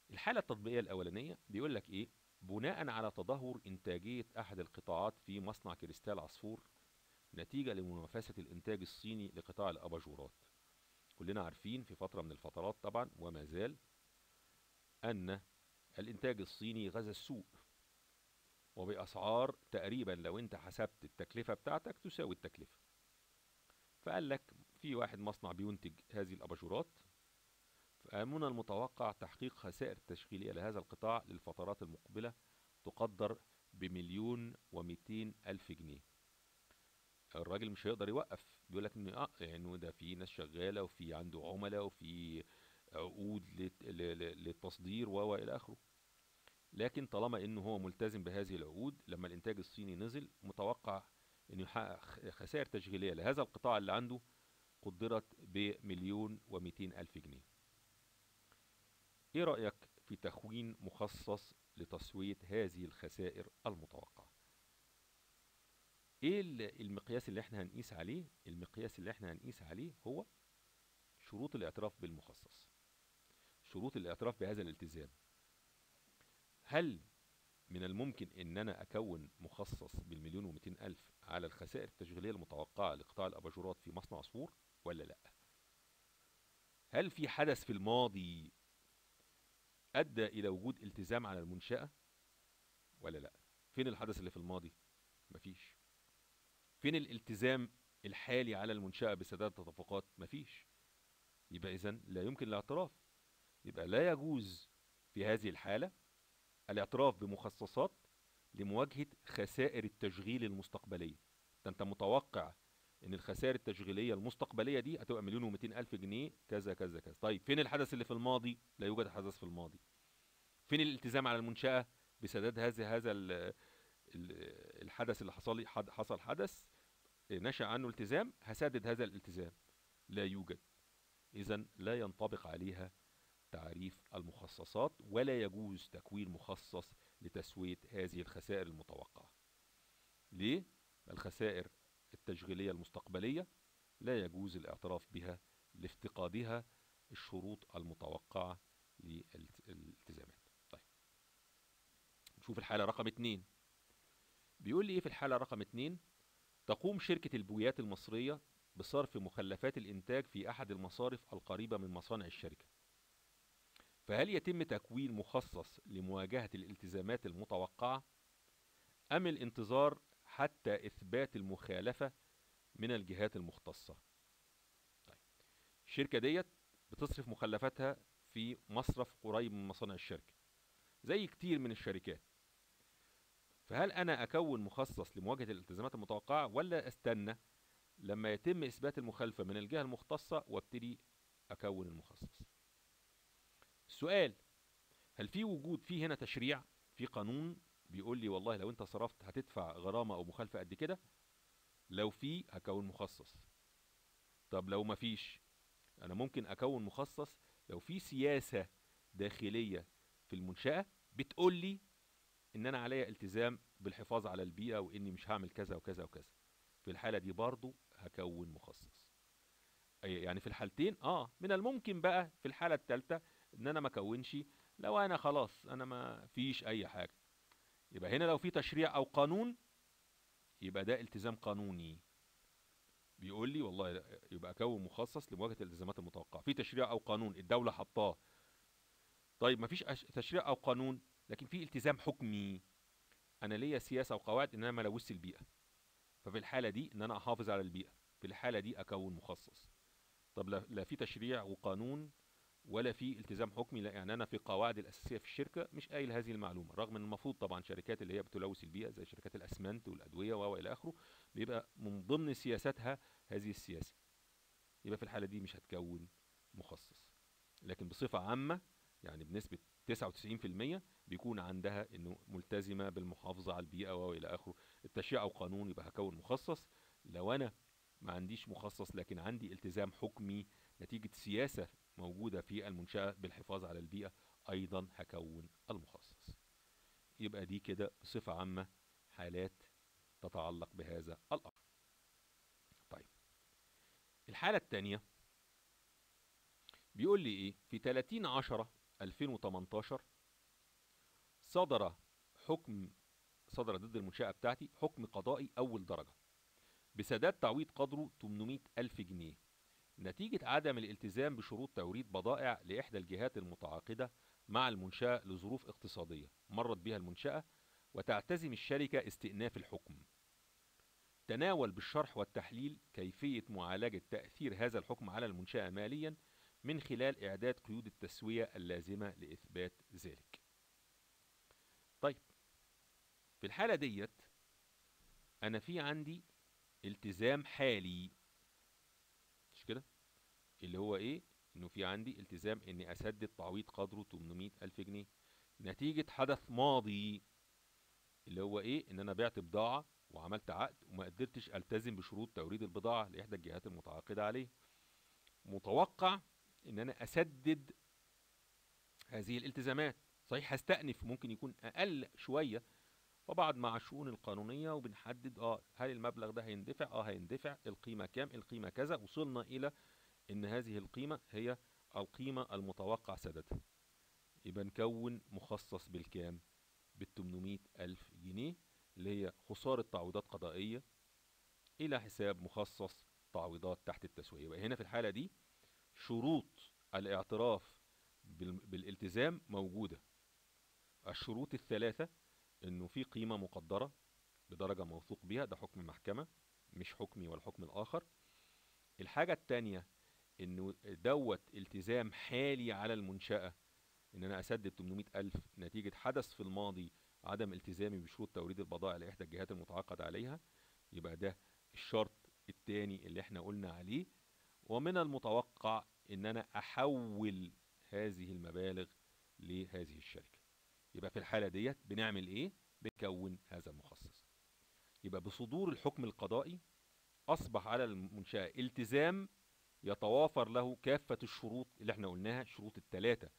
الحالة التطبيقية الأولانية بيقول لك إيه؟ بناء على تدهور إنتاجية أحد القطاعات في مصنع كريستال عصفور نتيجة لمنافسة الإنتاج الصيني لقطاع الأباجورات. كلنا عارفين في فترة من الفترات طبعا وما زال أن الإنتاج الصيني غزا السوق. وبأسعار تقريبا لو أنت حسبت التكلفة بتاعتك تساوي التكلفة. فقال لك في واحد مصنع بينتج هذه الأباجورات فمن المتوقع تحقيق خسائر تشغيلية لهذا القطاع للفترات المقبلة تقدر بمليون ومئتين ألف جنيه. الراجل مش هيقدر يوقف. بيقول لك إن آه يعني ده في ناس شغالة وفي عنده عملاء وفي عقود للتصدير و إلى آخره. لكن طالما إنه هو ملتزم بهذه العقود لما الإنتاج الصيني نزل متوقع إنه يحقق خسائر تشغيلية. لهذا القطاع اللي عنده قدرت بمليون ومئتين ألف جنيه. إيه رأيك في تخوين مخصص لتسويه هذه الخسائر المتوقعة؟ إيه ال- المقياس اللي إحنا هنقيس عليه؟ المقياس اللي إحنا هنقيس عليه هو شروط الاعتراف بالمخصص. شروط الاعتراف بهذا الالتزام. هل من الممكن إن أنا أكون مخصص بالمليون ومئتين ألف على الخسائر التشغيلية المتوقعة لقطاع الأباجورات في مصنع عصفور ولا لأ؟ هل في حدث في الماضي أدى إلى وجود التزام على المنشأة ولا لأ؟ فين الحدث اللي في الماضي؟ مفيش. فين الالتزام الحالي على المنشأة بسداد التدفقات مفيش. يبقى إذن لا يمكن الاعتراف. يبقى لا يجوز في هذه الحالة الاعتراف بمخصصات لمواجهة خسائر التشغيل المستقبلية. ده أنت متوقع إن الخسائر التشغيلية المستقبلية دي هتبقى مليون ومئتين ألف جنيه كذا كذا كذا. طيب فين الحدث اللي في الماضي؟ لا يوجد حدث في الماضي. فين الالتزام على المنشأة بسداد هذا هذا ال- ال- الحدث اللي حصل حصل حدث؟ نشأ عنه التزام هسدد هذا الالتزام. لا يوجد. إذا لا ينطبق عليها تعريف المخصصات ولا يجوز تكوين مخصص لتسوية هذه الخسائر المتوقعة. ليه؟ الخسائر التشغيلية المستقبلية لا يجوز الاعتراف بها لافتقادها الشروط المتوقعة للالتزامات طيب. نشوف الحالة رقم اتنين. بيقول لي إيه في الحالة رقم اتنين؟ تقوم شركة البويات المصرية بصرف مخلفات الإنتاج في أحد المصارف القريبة من مصانع الشركة. فهل يتم تكوين مخصص لمواجهة الالتزامات المتوقعة؟ أم الانتظار حتى إثبات المخالفة من الجهات المختصة؟ طيب الشركة ديت بتصرف مخلفاتها في مصرف قريب من مصانع الشركة زي كتير من الشركات. فهل أنا أكون مخصص لمواجهة الالتزامات المتوقعة ولا أستنى لما يتم إثبات المخالفة من الجهة المختصة وأبتدي أكون المخصص؟ السؤال هل في وجود في هنا تشريع في قانون بيقول لي والله لو أنت صرفت هتدفع غرامة أو مخالفة قد كده؟ لو في هكون مخصص. طب لو مفيش أنا ممكن أكون مخصص لو في سياسة داخلية في المنشأة بتقول لي إن أنا عليا التزام بالحفاظ على البيئة وإني مش هعمل كذا وكذا وكذا. في الحالة دي برضو هكون مخصص. يعني في الحالتين آه من الممكن بقى في الحالة التالتة إن أنا ما أكونش لو أنا خلاص أنا ما فيش أي حاجة. يبقى هنا لو في تشريع أو قانون يبقى ده التزام قانوني. بيقول لي والله يبقى أكون مخصص لمواجهة الالتزامات المتوقعة. في تشريع أو قانون الدولة حطاه. طيب ما فيش تشريع أو قانون لكن في التزام حكمي. أنا ليا سياسة وقواعد إن أنا ما الوث البيئة. ففي الحالة دي إن أنا أحافظ على البيئة. في الحالة دي أكون مخصص. طب لا في تشريع وقانون ولا في التزام حكمي لا يعني أنا في قواعد الأساسية في الشركة مش قايل هذه المعلومة. رغم إن المفروض طبعا شركات اللي هي بتلوث البيئة زي شركات الأسمنت والأدوية والى آخره بيبقى من ضمن سياساتها هذه السياسة. يبقى في الحالة دي مش هتكون مخصص. لكن بصفة عامة يعني بنسبة 99% بيكون عندها إنه ملتزمة بالمحافظة على البيئة وإلى آخره. التشريع أو قانون يبقى هكون مخصص. لو أنا ما عنديش مخصص لكن عندي التزام حكمي نتيجة سياسة موجودة في المنشأة بالحفاظ على البيئة أيضا هكون المخصص. يبقى دي كده بصفة عامة حالات تتعلق بهذا الأمر. طيب. الحالة الثانية بيقول لي إيه؟ في 30 10 2018 صدر حكم صدر ضد المنشأة بتاعتي حكم قضائي أول درجة بسداد تعويض قدره 800 ألف جنيه. نتيجة عدم الالتزام بشروط توريد بضائع لإحدى الجهات المتعاقدة مع المنشأة لظروف اقتصادية مرت بها المنشأة وتعتزم الشركة استئناف الحكم. تناول بالشرح والتحليل كيفية معالجة تأثير هذا الحكم على المنشأة ماليا من خلال إعداد قيود التسوية اللازمة لإثبات ذلك. طيب في الحالة ديت أنا في عندي التزام حالي. مش كده؟ اللي هو إيه؟ إنه في عندي التزام إني أسدد تعويض قدره 800 ألف جنيه. نتيجة حدث ماضي اللي هو إيه؟ إن أنا بعت بضاعة وعملت عقد وما قدرتش ألتزم بشروط توريد البضاعة لإحدى الجهات المتعاقدة عليه. متوقع إن أنا أسدد هذه الالتزامات. صحيح هستأنف ممكن يكون أقل شوية وبعد مع الشؤون القانونية وبنحدد آه هل المبلغ ده هيندفع؟ آه هيندفع. القيمة كام؟ القيمة كذا. وصلنا إلى إن هذه القيمة هي القيمة المتوقع سددها. يبقى نكون مخصص بالكام؟ بال ألف جنيه اللي هي خسارة تعويضات قضائية إلى حساب مخصص تعويضات تحت التسوية. يبقى هنا في الحالة دي شروط الاعتراف بالالتزام موجودة. الشروط الثلاثة إنه في قيمة مقدرة بدرجة موثوق بها ده حكم محكمة مش حكمي ولا حكم الآخر. الحاجة التانية إنه دوت التزام حالي على المنشأة إن أنا أسدد 800 ألف نتيجة حدث في الماضي عدم التزامي بشروط توريد البضائع لإحدى الجهات المتعاقد عليها يبقى ده الشرط التاني اللي إحنا قلنا عليه. ومن المتوقع إن أنا أحول هذه المبالغ لهذه الشركة. يبقى في الحالة ديت بنعمل إيه؟ بنكون هذا المخصص. يبقى بصدور الحكم القضائي أصبح على المنشأة التزام يتوافر له كافة الشروط اللي إحنا قلناها الشروط الثلاثة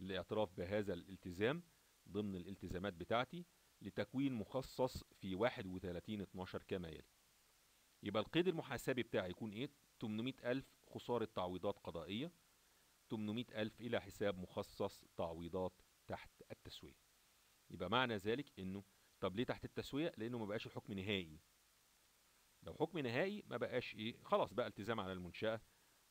للاعتراف بهذا الالتزام ضمن الالتزامات بتاعتي لتكوين مخصص في 31 12 كما يلي. يبقى القيد المحاسبي بتاعي يكون إيه؟ 800 ألف خسارة تعويضات قضائية 800 ألف إلى حساب مخصص تعويضات تحت التسوية. يبقى معنى ذلك إنه طب ليه تحت التسوية؟ لأنه ما بقاش الحكم نهائي. لو حكم نهائي ما بقاش إيه خلاص بقى التزام على المنشأة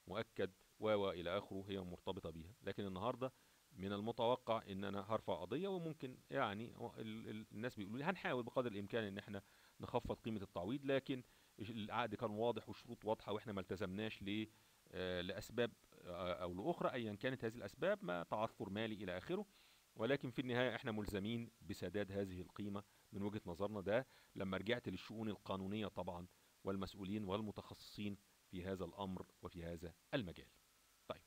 مؤكد و إلى آخره هي مرتبطة بيها. لكن النهاردة من المتوقع إن أنا هرفع قضية وممكن يعني الناس بيقولوا لي هنحاول بقدر الإمكان إن إحنا نخفض قيمة التعويض لكن العقد كان واضح وشروط واضحة وإحنا ما التزمناش ل آه، لأسباب آه، أو لأخرى ايا كانت هذه الأسباب ما تعثر مالي إلى آخره. ولكن في النهاية إحنا ملزمين بسداد هذه القيمة من وجهة نظرنا. ده لما رجعت للشؤون القانونية طبعا والمسؤولين والمتخصصين في هذا الأمر وفي هذا المجال. طيب.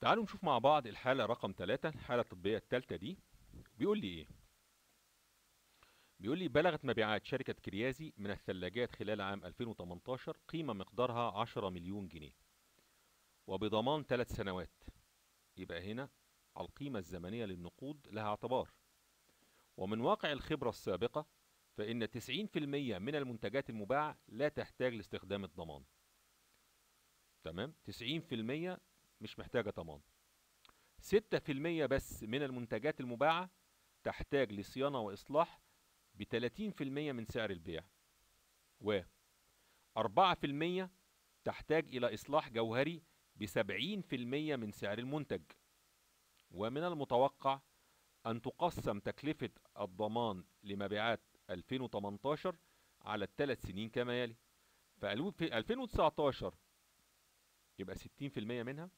تعالوا نشوف مع بعض الحالة رقم ثلاثة الحالة التطبيقية الثالثة دي. بيقول لي إيه؟ بيقول لي بلغت مبيعات شركة كريازي من الثلاجات خلال عام 2018 قيمة مقدارها 10 مليون جنيه وبضمان ثلاث سنوات. يبقى هنا القيمة الزمنية للنقود لها اعتبار. ومن واقع الخبرة السابقة فإن 90% من المنتجات المباعة لا تحتاج لاستخدام الضمان. تمام؟ 90% مش محتاجة ضمان. 6% بس من المنتجات المباعة تحتاج لصيانة وإصلاح ب 30% من سعر البيع. و 4% تحتاج إلى إصلاح جوهري ب 70% من سعر المنتج. ومن المتوقع أن تقسم تكلفة الضمان لمبيعات 2018 على الثلاث سنين كما يلي. في 2019 يبقى 60% منها؟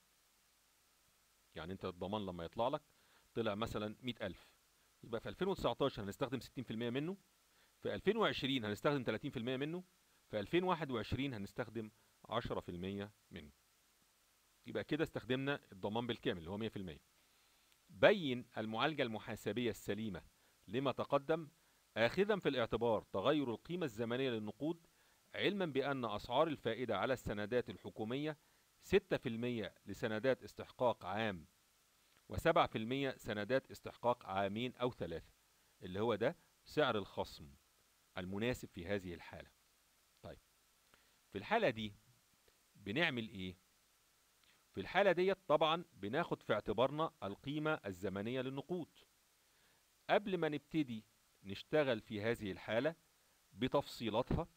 يعني أنت الضمان لما يطلع لك طلع مثلا 100000 يبقى في 2019 هنستخدم 60% منه في 2020 هنستخدم 30% منه في 2021 هنستخدم 10% منه. يبقى كده استخدمنا الضمان بالكامل اللي هو 100% بين المعالجة المحاسبية السليمة لما تقدم آخذا في الاعتبار تغير القيمة الزمنية للنقود علما بأن أسعار الفائدة على السندات الحكومية 6% لسندات استحقاق عام و7% سندات استحقاق عامين أو ثلاثة اللي هو ده سعر الخصم المناسب في هذه الحالة. طيب في الحالة دي بنعمل إيه؟ في الحالة ديت طبعا بناخد في اعتبارنا القيمة الزمنية للنقود. قبل ما نبتدي نشتغل في هذه الحالة بتفصيلاتها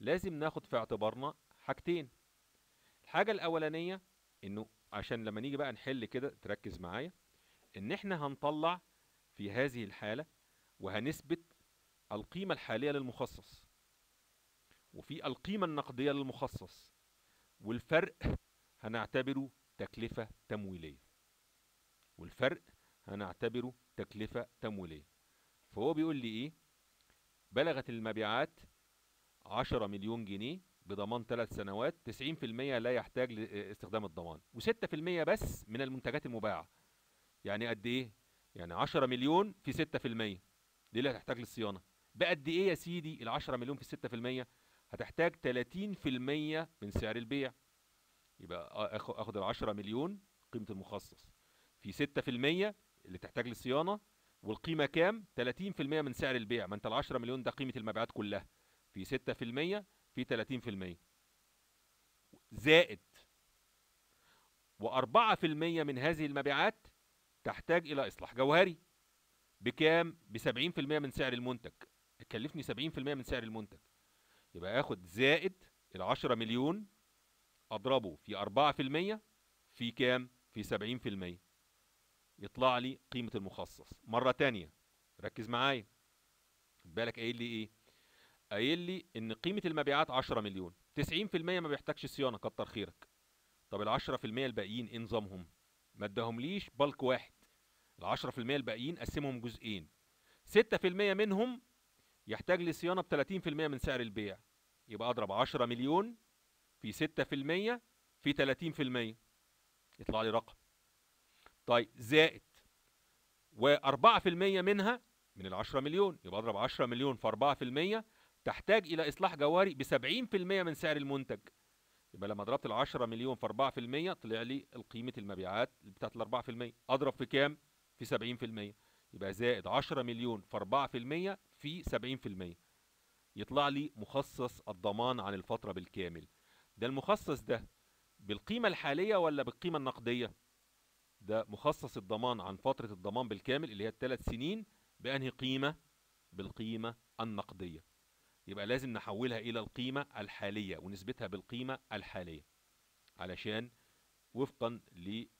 لازم ناخد في اعتبارنا حاجتين. الحاجة الأولانية إنه عشان لما نيجي بقى نحل كده تركز معايا. إن إحنا هنطلع في هذه الحالة وهنثبت القيمة الحالية للمخصص. وفي القيمة النقدية للمخصص. والفرق هنعتبره تكلفة تمويلية. والفرق هنعتبره تكلفة تمويلية. فهو بيقول لي إيه؟ بلغت المبيعات 10 مليون جنيه. بضمان ثلاث سنوات 90% لا يحتاج لاستخدام الضمان و6% بس من المنتجات المباعة. يعني قد إيه؟ يعني 10 مليون في 6% دي اللي هتحتاج للصيانة. بقد إيه يا سيدي ال 10 مليون في 6% هتحتاج 30% من سعر البيع. يبقى آخد ال 10 مليون قيمة المخصص. في 6% اللي تحتاج للصيانة والقيمة كام؟ 30% من سعر البيع. ما أنت ال 10 مليون ده قيمة المبيعات كلها. في 6% في 30% زائد و4% من هذه المبيعات تحتاج إلى إصلاح جوهري. بكام؟ ب 70% من سعر المنتج. تكلفني 70% من سعر المنتج. يبقى آخد زائد ال 10 مليون أضربه في 4% في كام؟ في 70% يطلع لي قيمة المخصص. مرة تانية ركز معايا. بالك قايل لي إيه؟ قايل لي إن قيمة المبيعات 10 مليون 90% ما بيحتاجش صيانة كتر خيرك. طب ال 10% الباقيين إيه نظامهم؟ ما اداهمليش بالك واحد. ال 10% الباقيين قسمهم جزئين. 6% منهم يحتاج لصيانة ب 30% من سعر البيع. يبقى أضرب 10 مليون في 6% في 30% يطلع لي رقم. طيب زائد و4% منها من ال 10 مليون يبقى أضرب 10 مليون في 4% تحتاج إلى إصلاح جوهري ب 70% من سعر المنتج. يبقى لما ضربت ال 10 مليون في 4% طلع لي قيمه المبيعات بتاعت ال 4% أضرب في كام؟ في 70% يبقى زائد 10 مليون في 4% في 70% يطلع لي مخصص الضمان عن الفترة بالكامل. ده المخصص ده بالقيمة الحالية ولا بالقيمة النقدية؟ ده مخصص الضمان عن فترة الضمان بالكامل اللي هي الثلاث سنين بأنهي قيمة؟ بالقيمة النقدية. يبقى لازم نحولها إلى القيمة الحالية ونثبتها بالقيمة الحالية علشان وفقا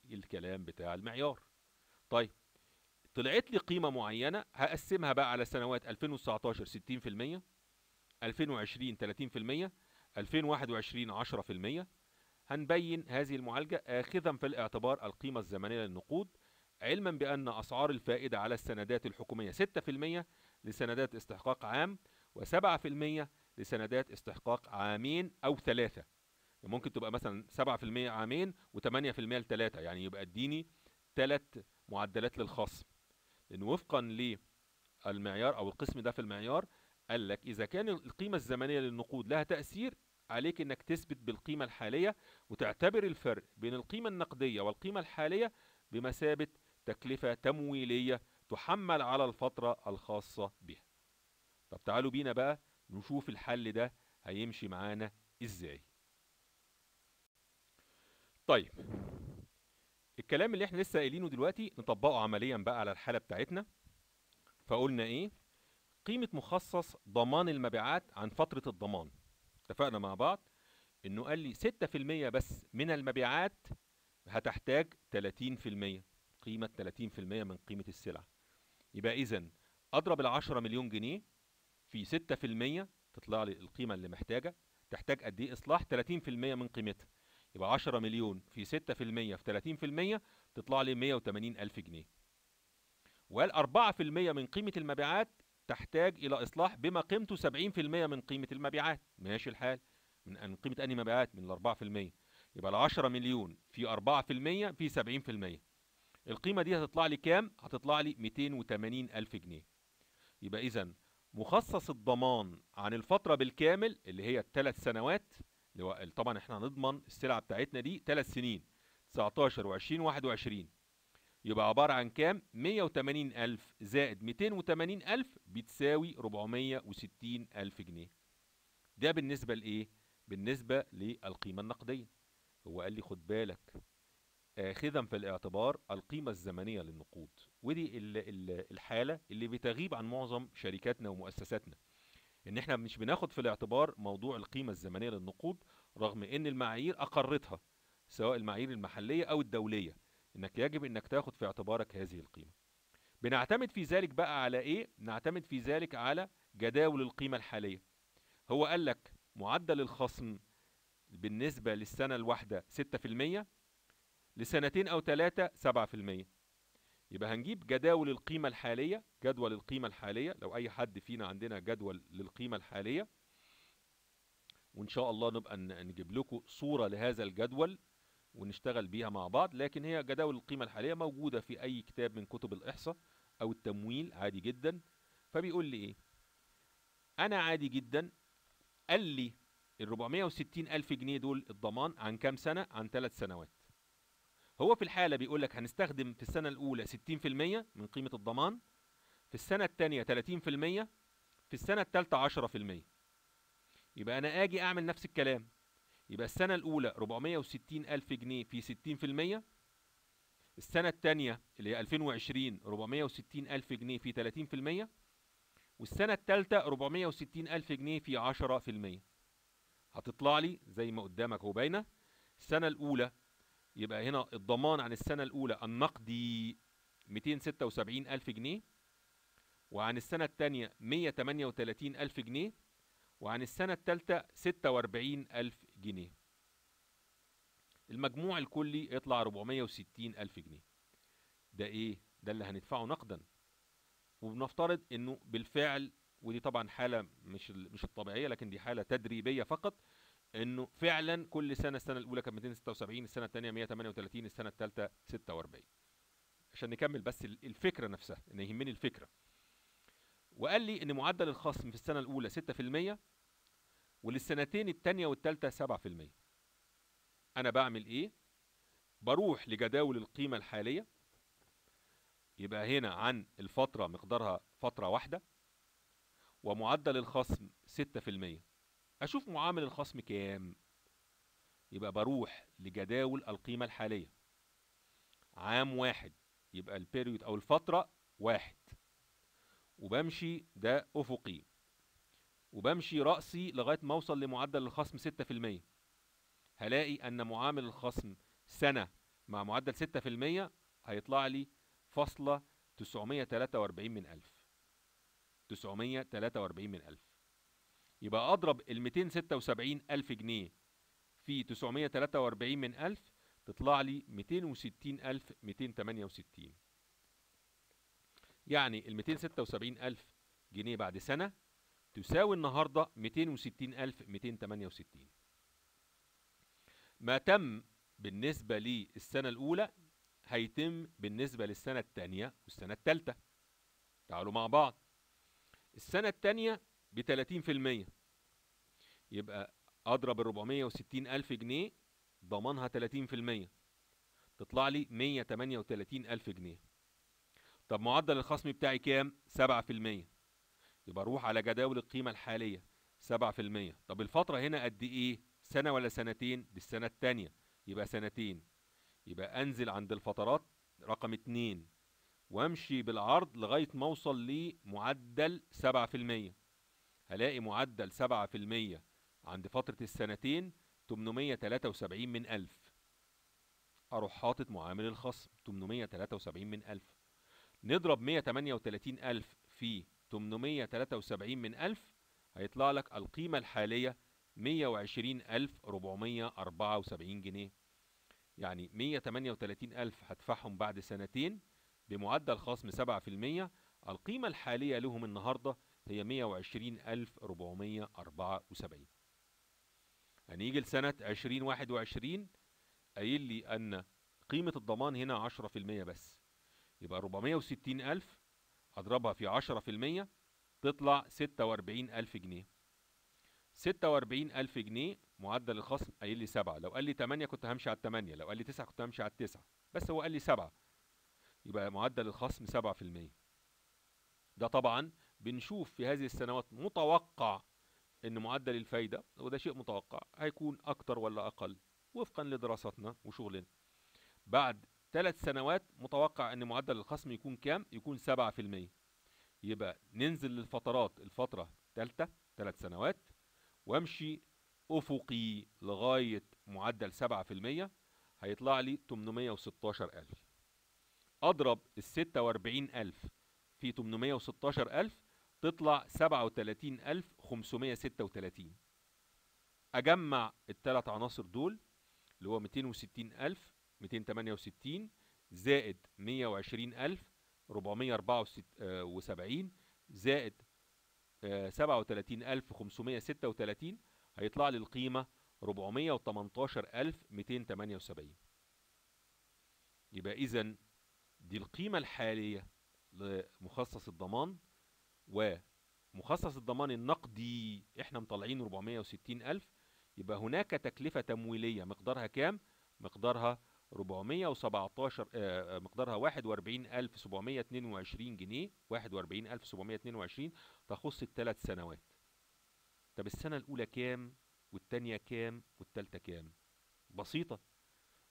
للكلام بتاع المعيار. طيب طلعت لي قيمة معينة هقسمها بقى على سنوات 2019 60% 2020 30% 2021 10% هنبين هذه المعالجة آخذا في الاعتبار القيمة الزمنية للنقود علما بأن أسعار الفائدة على السندات الحكومية 6% لسندات استحقاق عام و7% لسندات استحقاق عامين ثلاثة. يعني ممكن تبقى مثلا 7% عامين و8% لثلاثة يعني يبقى اديني ثلاث معدلات للخصم. لأن وفقا للمعيار أو القسم ده في المعيار قال لك إذا كان القيمة الزمنية للنقود لها تأثير عليك إنك تثبت بالقيمة الحالية وتعتبر الفرق بين القيمة النقدية والقيمة الحالية بمثابة تكلفة تمويلية تحمل على الفترة الخاصة بها. طب تعالوا بينا بقى نشوف الحل ده هيمشي معانا إزاي. طيب الكلام اللي إحنا لسه قايلينه دلوقتي نطبقه عمليا بقى على الحالة بتاعتنا. فقلنا إيه؟ قيمة مخصص ضمان المبيعات عن فترة الضمان. اتفقنا مع بعض؟ إنه قال لي 6% بس من المبيعات هتحتاج 30% قيمة 30% من قيمة السلعة يبقى اذا أضرب ال 10 مليون جنيه في 6% تطلع لي القيمة اللي محتاجة تحتاج قد إيه إصلاح؟ 30% من قيمتها. يبقى 10 مليون في 6% في 30% تطلع لي 180 ألف جنيه. وقال 4% من قيمة المبيعات تحتاج إلى إصلاح بما قيمته 70% من قيمة المبيعات. ماشي الحال. من أن قيمة أنهي مبيعات؟ من ال 4% يبقى ال 10 مليون في 4% في 70% القيمة دي هتطلع لي كام؟ هتطلع لي 280 ألف جنيه. يبقى إذا مخصص الضمان عن الفترة بالكامل اللي هي الثلاث سنوات طبعا إحنا هنضمن السلعة بتاعتنا دي ثلاث سنين 19 و20 21 يبقى عبارة عن كام؟ 180 ألف زائد 280 ألف بتساوي 460 ألف جنيه. ده بالنسبة لإيه؟ بالنسبة للقيمة النقدية. هو قال لي خد بالك آخذا في الاعتبار القيمة الزمنية للنقود. ودي ال ال الحالة اللي بتغيب عن معظم شركاتنا ومؤسساتنا. إن إحنا مش بناخد في الاعتبار موضوع القيمة الزمنية للنقود رغم إن المعايير أقرتها سواء المعايير المحلية أو الدولية. إنك يجب إنك تاخد في اعتبارك هذه القيمة. بنعتمد في ذلك بقى على إيه؟ نعتمد في ذلك على جداول القيمة الحالية. هو قال لك معدل الخصم بالنسبة للسنة الواحدة 6% لسنتين أو ثلاثة 7% يبقى هنجيب جداول القيمة الحالية جدول القيمة الحالية لو أي حد فينا عندنا جدول للقيمة الحالية وإن شاء الله نبقى نجيب لكم صورة لهذا الجدول ونشتغل بيها مع بعض لكن هي جداول القيمة الحالية موجودة في أي كتاب من كتب الإحصاء أو التمويل عادي جدا. فبيقول لي إيه؟ أنا عادي جدا. قال لي ال 460 ألف جنيه دول الضمان عن كام سنة؟ عن ثلاث سنوات. هو في الحالة بيقول لك هنستخدم في السنة الأولى 60% من قيمة الضمان في السنة الثانية 30% في السنة الثالثة 10% يبقى أنا أجي أعمل نفس الكلام. يبقى السنة الأولى 460 ألف جنيه في 60% السنة الثانية اللي هي 2020 460 ألف جنيه في 30% والسنة الثالثة 460 ألف جنيه في 10% هتطلع لي زي ما قدامك هو باينة السنة الأولى يبقى هنا الضمان عن السنة الأولى النقدي 276 ألف جنيه وعن السنة الثانية 138 ألف جنيه وعن السنة الثالثة 46 ألف جنيه. المجموع الكلي يطلع 460 ألف جنيه. ده إيه؟ ده اللي هندفعه نقدا. وبنفترض إنه بالفعل ودي طبعا حالة مش مش الطبيعية لكن دي حالة تدريبية فقط إنه فعلا كل سنة السنة الأولى كانت 276 السنة الثانية 138 السنة الثالثة 46 عشان نكمل بس الفكرة نفسها إن يهمني الفكرة. وقال لي إن معدل الخصم في السنة الأولى 6% وللسنتين التانية والتالتة 7% أنا بعمل إيه؟ بروح لجداول القيمة الحالية. يبقى هنا عن الفترة مقدارها فترة واحدة. ومعدل الخصم 6% أشوف معامل الخصم كام؟ يبقى بروح لجداول القيمة الحالية. عام واحد يبقى البيريود أو الفترة واحد. وبمشي ده أفقي. وبمشي رأسي لغاية ما أوصل لمعدل الخصم ستة في المية. هلاقي أن معامل الخصم سنة مع معدل ستة في المية هيطلع لي فاصلة تسعمية تلاتة وأربعين من ألف. تسعمية تلاتة وأربعين من ألف. يبقى الميتين ستة وسبعين ألف جنيه. في تسعمية تلاتة وأربعين من ألف تطلع لي ميتين وستين ألف ميتين تمانية وستين. يعني الميتين ستة وسبعين ألف جنيه بعد سنة تساوي النهاردة ميتين وستين ألف ميتين تمانية وستين. ما تم بالنسبة للسنة الأولى هيتم بالنسبة للسنة التانية والسنة التالتة تعالوا مع بعض. السنة التانية في المية. يبقى أضرب الربعمية وستين ألف جنيه ضمانها تلاتين في المية. تطلع لي مية تمانية وتلاتين ألف جنيه. طب معدل الخصم بتاعي كام؟ سبعة في المية. يبقى أروح على جداول سبعة في المية. طب الفترة هنا قد إيه؟ سنة ولا سنتين؟ دي السنة التانية. يبقى سنتين. يبقى أنزل عند الفترات رقم اتنين. وأمشي بالعرض لغاية ما أوصل لمعدل سبعة في المية. هلاقي معدل سبعة في المية عند فترة السنتين تمنمية تلاتة وسبعين من ألف. أروح حاطط معامل الخصم تمنمية تلاتة وسبعين من ألف. نضرب مية تمانية وتلاتين ألف في تمنمية تلاتة وسبعين من ألف هيطلع لك القيمة الحالية مية وعشرين ألف ربعمية أربعة وسبعين جنيه. يعني مية تمانية وتلاتين ألف هدفعهم بعد سنتين بمعدل خصم سبعة في المية. القيمة الحالية لهم النهاردة هي مية وعشرين ألف ربعمية أربعة وسبعين. هنيجي لسنة عشرين واحد وعشرين قايل لي أن قيمة الضمان هنا عشرة في المية بس. يبقى أربعمية وستين ألف أضربها في عشرة في المية تطلع ستة وأربعين ألف جنيه. ستة وأربعين ألف جنيه معدل الخصم قايل لي سبعة. لو قال لي تمانية كنت همشي على التمانية لو قال لي تسعة كنت همشي على التسعة. بس هو قال لي سبعة. يبقى معدل الخصم سبعة في المية. ده طبعا بنشوف في هذه السنوات متوقع إن معدل الفايدة وده شيء متوقع هيكون أكتر ولا أقل؟ وفقا لدراستنا وشغلنا. بعد ثلاث سنوات متوقع إن معدل الخصم يكون كام؟ يكون سبعة في المية. يبقى ننزل للفترات الفترة الثالثة ثلاث سنوات وامشي أفقي لغاية معدل سبعة في المية هيطلع لي 816 ألف. أضرب الستة وأربعين ألف في 816 ألف تطلع 37 ألف 536 أجمع الثلاث عناصر دول اللي هو 260 ألف 268 زائد 120 ألف 474 زائد 37 ألف 536 هيطلع لي القيمة 418 ألف 278 يبقى إذا دي القيمة الحالية لمخصص الضمان. ومخصص الضمان النقدي إحنا مطلعين 460 ألف يبقى هناك تكلفة تمويلية مقدارها كام؟ مقدارها 417 آه مقدارها 41722 جنيه 41722 تخص الثلاث سنوات طب السنة الأولى كام؟ والتانية كام؟ والتالتة كام؟ بسيطة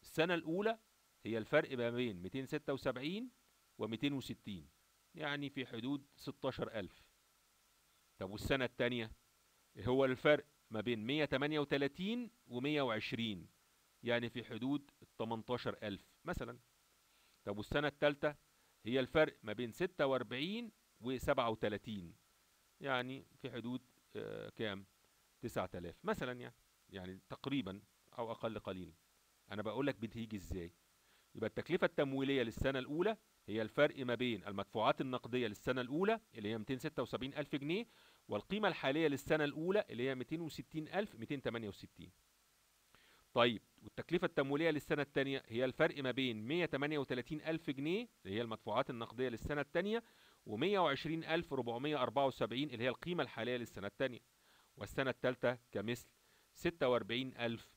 السنة الأولى هي الفرق ما بين 276 و 260 يعني في حدود 16000 طب والسنة التانية؟ هو الفرق ما بين 138 و 120 يعني في حدود 18000 مثلا. طب والسنة التالتة؟ هي الفرق ما بين 46 و 37 يعني في حدود آه كام؟ 9000 مثلا يعني يعني تقريبا أو أقل قليلا. أنا بقول لك بتيجي إزاي؟ يبقى التكلفة التمويلية للسنة الأولى هي الفرق ما بين المدفوعات النقدية للسنة الأولى اللي هي 276 ألف جنيه والقيمة الحالية للسنة الأولى اللي هي 260 ألف 268 طيب والتكلفة التمويلية للسنة الثانية هي الفرق ما بين 138 ألف جنيه اللي هي المدفوعات النقدية للسنة الثانية و120 ألف 474 اللي هي القيمة الحالية للسنة الثانية والسنة الثالثة كمثل 46 ألف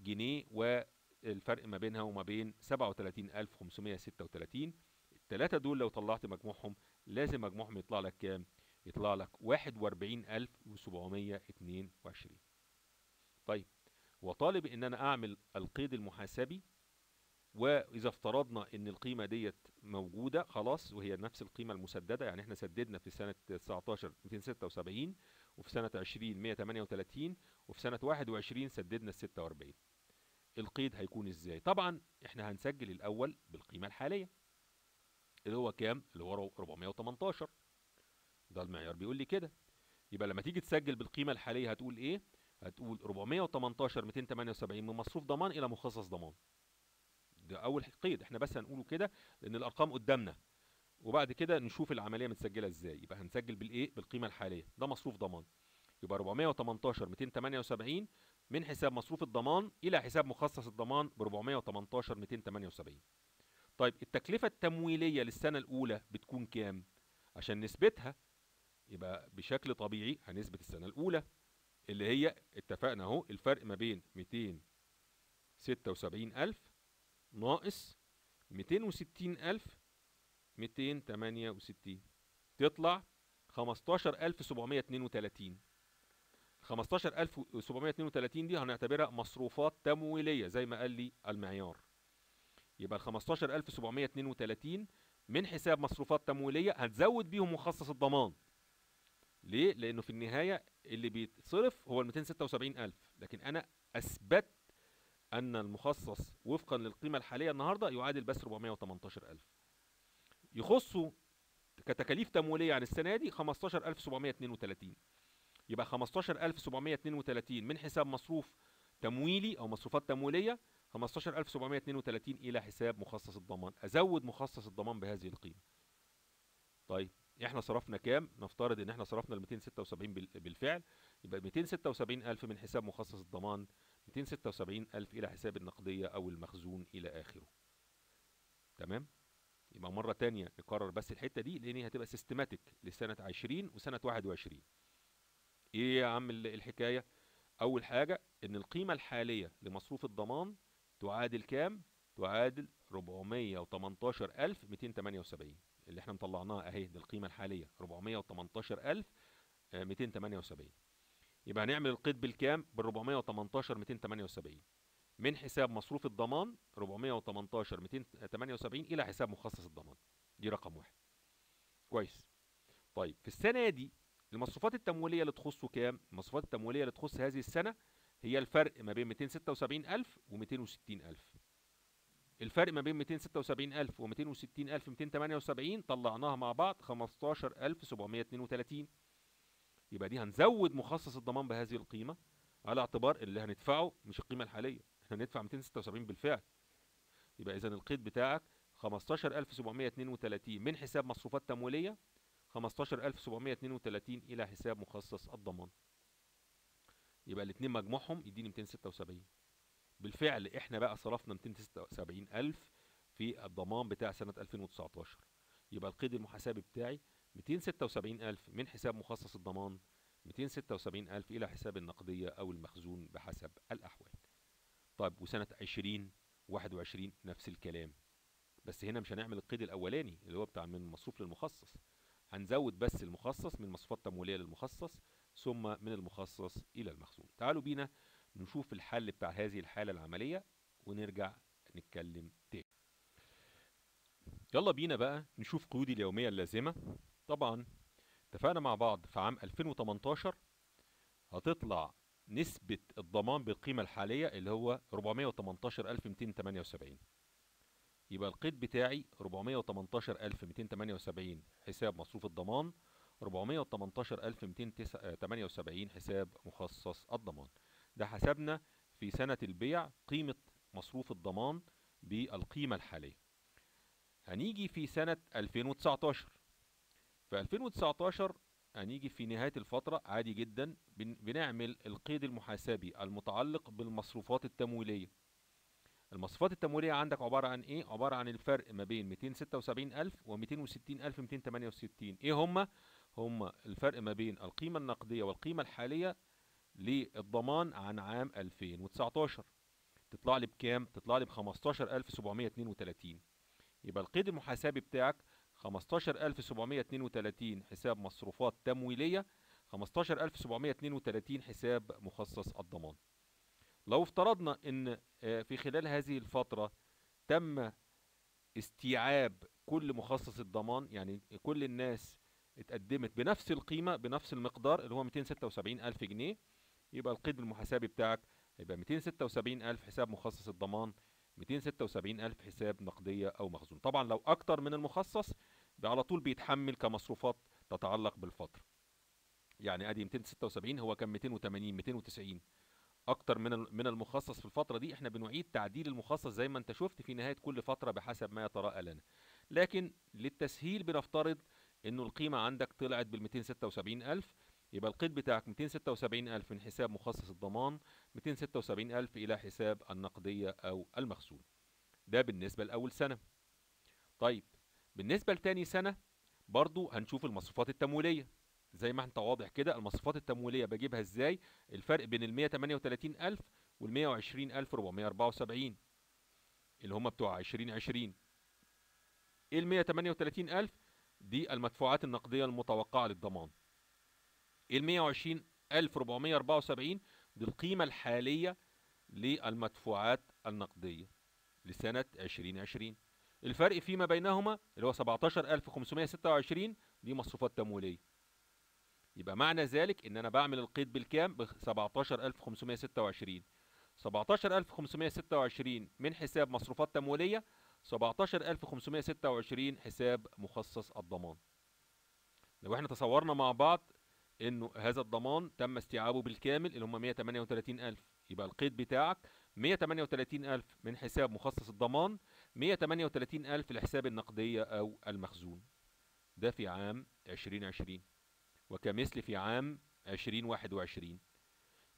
جنيه والفرق ما بينها وما بين 37536 الثلاثة دول لو طلعت مجموعهم لازم مجموعهم يطلع لك كام؟ يطلع لك 41722 طيب وطالب إن أنا أعمل القيد المحاسبي وإذا افترضنا إن القيمة ديت موجودة خلاص وهي نفس القيمة المسددة يعني إحنا سددنا في سنة 19 276 وفي سنة 20 138 وفي سنة 21 سددنا ال 46 القيد هيكون إزاي؟ طبعا إحنا هنسجل الأول بالقيمة الحالية. اللي هو كام؟ اللي هو 418 ده المعيار بيقول لي كده. يبقى لما تيجي تسجل بالقيمة الحالية هتقول إيه؟ هتقول 418 278 من مصروف ضمان إلى مخصص ضمان. ده أول قيد. إحنا بس هنقوله كده لأن الأرقام قدامنا. وبعد كده نشوف العملية متسجلة إزاي. يبقى هنسجل بالإيه؟ بالقيمة الحالية. ده مصروف ضمان. يبقى 418 278 من حساب مصروف الضمان إلى حساب مخصص الضمان ب 418 278 طيب التكلفة التمويلية للسنة الأولى بتكون كام؟ عشان نثبتها يبقى بشكل طبيعي هنثبت السنة الأولى اللي هي اتفقنا أهو الفرق ما بين 276000 ناقص 260000 268 تطلع 15732 15732 دي هنعتبرها مصروفات تمويلية زي ما قال لي المعيار. يبقى ال 15732 من حساب مصروفات تمويلية هتزود بيهم مخصص الضمان. ليه؟ لأنه في النهاية اللي بيتصرف هو ال 276000 لكن أنا أثبت أن المخصص وفقا للقيمة الحالية النهاردة يعادل بس 418000 يخصوا كتكاليف تمويلية عن السنة دي 15732 يبقى 15732 من حساب مصروف تمويلي أو مصروفات تمويلية 15732 إلى حساب مخصص الضمان. أزود مخصص الضمان بهذه القيمة. طيب إحنا صرفنا كام؟ نفترض إن إحنا صرفنا ال 276 بالفعل يبقى 276000 من حساب مخصص الضمان 276000 إلى حساب النقدية أو المخزون إلى آخره. تمام؟ يبقى مرة تانية نكرر بس الحتة دي لأن هي هتبقى سيستماتيك لسنة 20 وسنة 21 إيه يا عم الحكاية؟ أول حاجة إن القيمة الحالية لمصروف الضمان تعادل كام؟ تعادل 418278 اللي إحنا مطلعناها اهي دي القيمة الحالية 418278 يبقى هنعمل القيد بالكام؟ بال 418 278 من حساب مصروف الضمان 418 278 إلى حساب مخصص الضمان. دي رقم واحد. كويس. طيب في السنة دي المصروفات التمويلية اللي تخصه كام؟ المصروفات التمويلية اللي تخص هذه السنة هي الفرق ما بين 276000 و 260000 الفرق ما بين 276000 و 260000 278 طلعناها مع بعض 15732 يبقى دي هنزود مخصص الضمان بهذه القيمة على اعتبار اللي هندفعه مش القيمة الحالية. إحنا هندفع 276 بالفعل. يبقى اذا القيد بتاعك 15732 من حساب مصروفات تمويلية 15732 إلى حساب مخصص الضمان. يبقى الاثنين مجموعهم يديني 276 بالفعل إحنا بقى صرفنا 276 ألف في الضمان بتاع سنة 2019 يبقى القيد المحاسبي بتاعي 276 ألف من حساب مخصص الضمان 276 ألف إلى حساب النقدية أو المخزون بحسب الأحوال. طيب وسنة 20 21 نفس الكلام. بس هنا مش هنعمل القيد الأولاني اللي هو بتاع من المصروف للمخصص. هنزود بس المخصص من مصروفات تمويلية للمخصص ثم من المخصص إلى المخزون. تعالوا بينا نشوف الحل بتاع هذه الحالة العملية ونرجع نتكلم تاني. يلا بينا بقى نشوف قيودي اليومية اللازمة. طبعا اتفقنا مع بعض في عام 2018 هتطلع نسبة الضمان بالقيمة الحالية اللي هو 418278 يبقى القيد بتاعي 418278 حساب مصروف الضمان 418278 حساب مخصص الضمان. ده حسبنا في سنة البيع قيمة مصروف الضمان بالقيمة الحالية. هنيجي في سنة 2019 في 2019 هنيجي في نهاية الفترة عادي جدا بنعمل القيد المحاسبي المتعلق بالمصروفات التمويلية. المصروفات التمويلية عندك عبارة عن إيه؟ عبارة عن الفرق ما بين 277000 و 260268 إيه هما؟ هما الفرق ما بين القيمة النقدية والقيمة الحالية للضمان عن عام 2019 تطلع لي بكام؟ تطلع لي ب 15732 يبقى القيد المحاسبي بتاعك 15732 حساب مصروفات تمويلية 15732 حساب مخصص الضمان. لو افترضنا إن آه، في خلال هذه الفترة تم استيعاب كل مخصص الضمان يعني كل الناس اتقدمت بنفس القيمة بنفس المقدار اللي هو 276 ألف جنيه. يبقى القيد المحاسبي بتاعك يبقى 276 ألف حساب مخصص الضمان 276 ألف حساب نقدية أو مخزون. طبعا لو أكتر من المخصص على طول بيتحمل كمصروفات تتعلق بالفترة يعني أدي 276 هو كان 280 290 أكتر من من المخصص في الفترة دي إحنا بنعيد تعديل المخصص زي ما أنت شفت في نهاية كل فترة بحسب ما يتراءى لنا. لكن للتسهيل بنفترض إنه القيمة عندك طلعت بال 276000 يبقى القيد بتاعك 276000 من حساب مخصص الضمان 276000 إلى حساب النقدية أو المخزون. ده بالنسبة لأول سنة. طيب بالنسبة لتاني سنة برضو هنشوف المصروفات التمويلية. زي ما انت واضح كده المصروفات التمويلية بجيبها إزاي؟ الفرق بين ال 138000 وال 120474 اللي هم بتوع 2020 إيه ال 128000 دي المدفوعات النقدية المتوقعة للضمان. ال 120474 دي القيمة الحالية للمدفوعات النقدية لسنة 2020 الفرق فيما بينهما اللي هو 17526 دي مصروفات تمويلية. يبقى معنى ذلك إن أنا بعمل القيد بالكام؟ ب 17526 17526 من حساب مصروفات تمويلية 17526 حساب مخصص الضمان. لو إحنا تصورنا مع بعض إنه هذا الضمان تم استيعابه بالكامل اللي هم 138000 يبقى القيد بتاعك 138000 من حساب مخصص الضمان 138000 لحساب النقدية أو المخزون. ده في عام 2020 وكمثل في عام 2021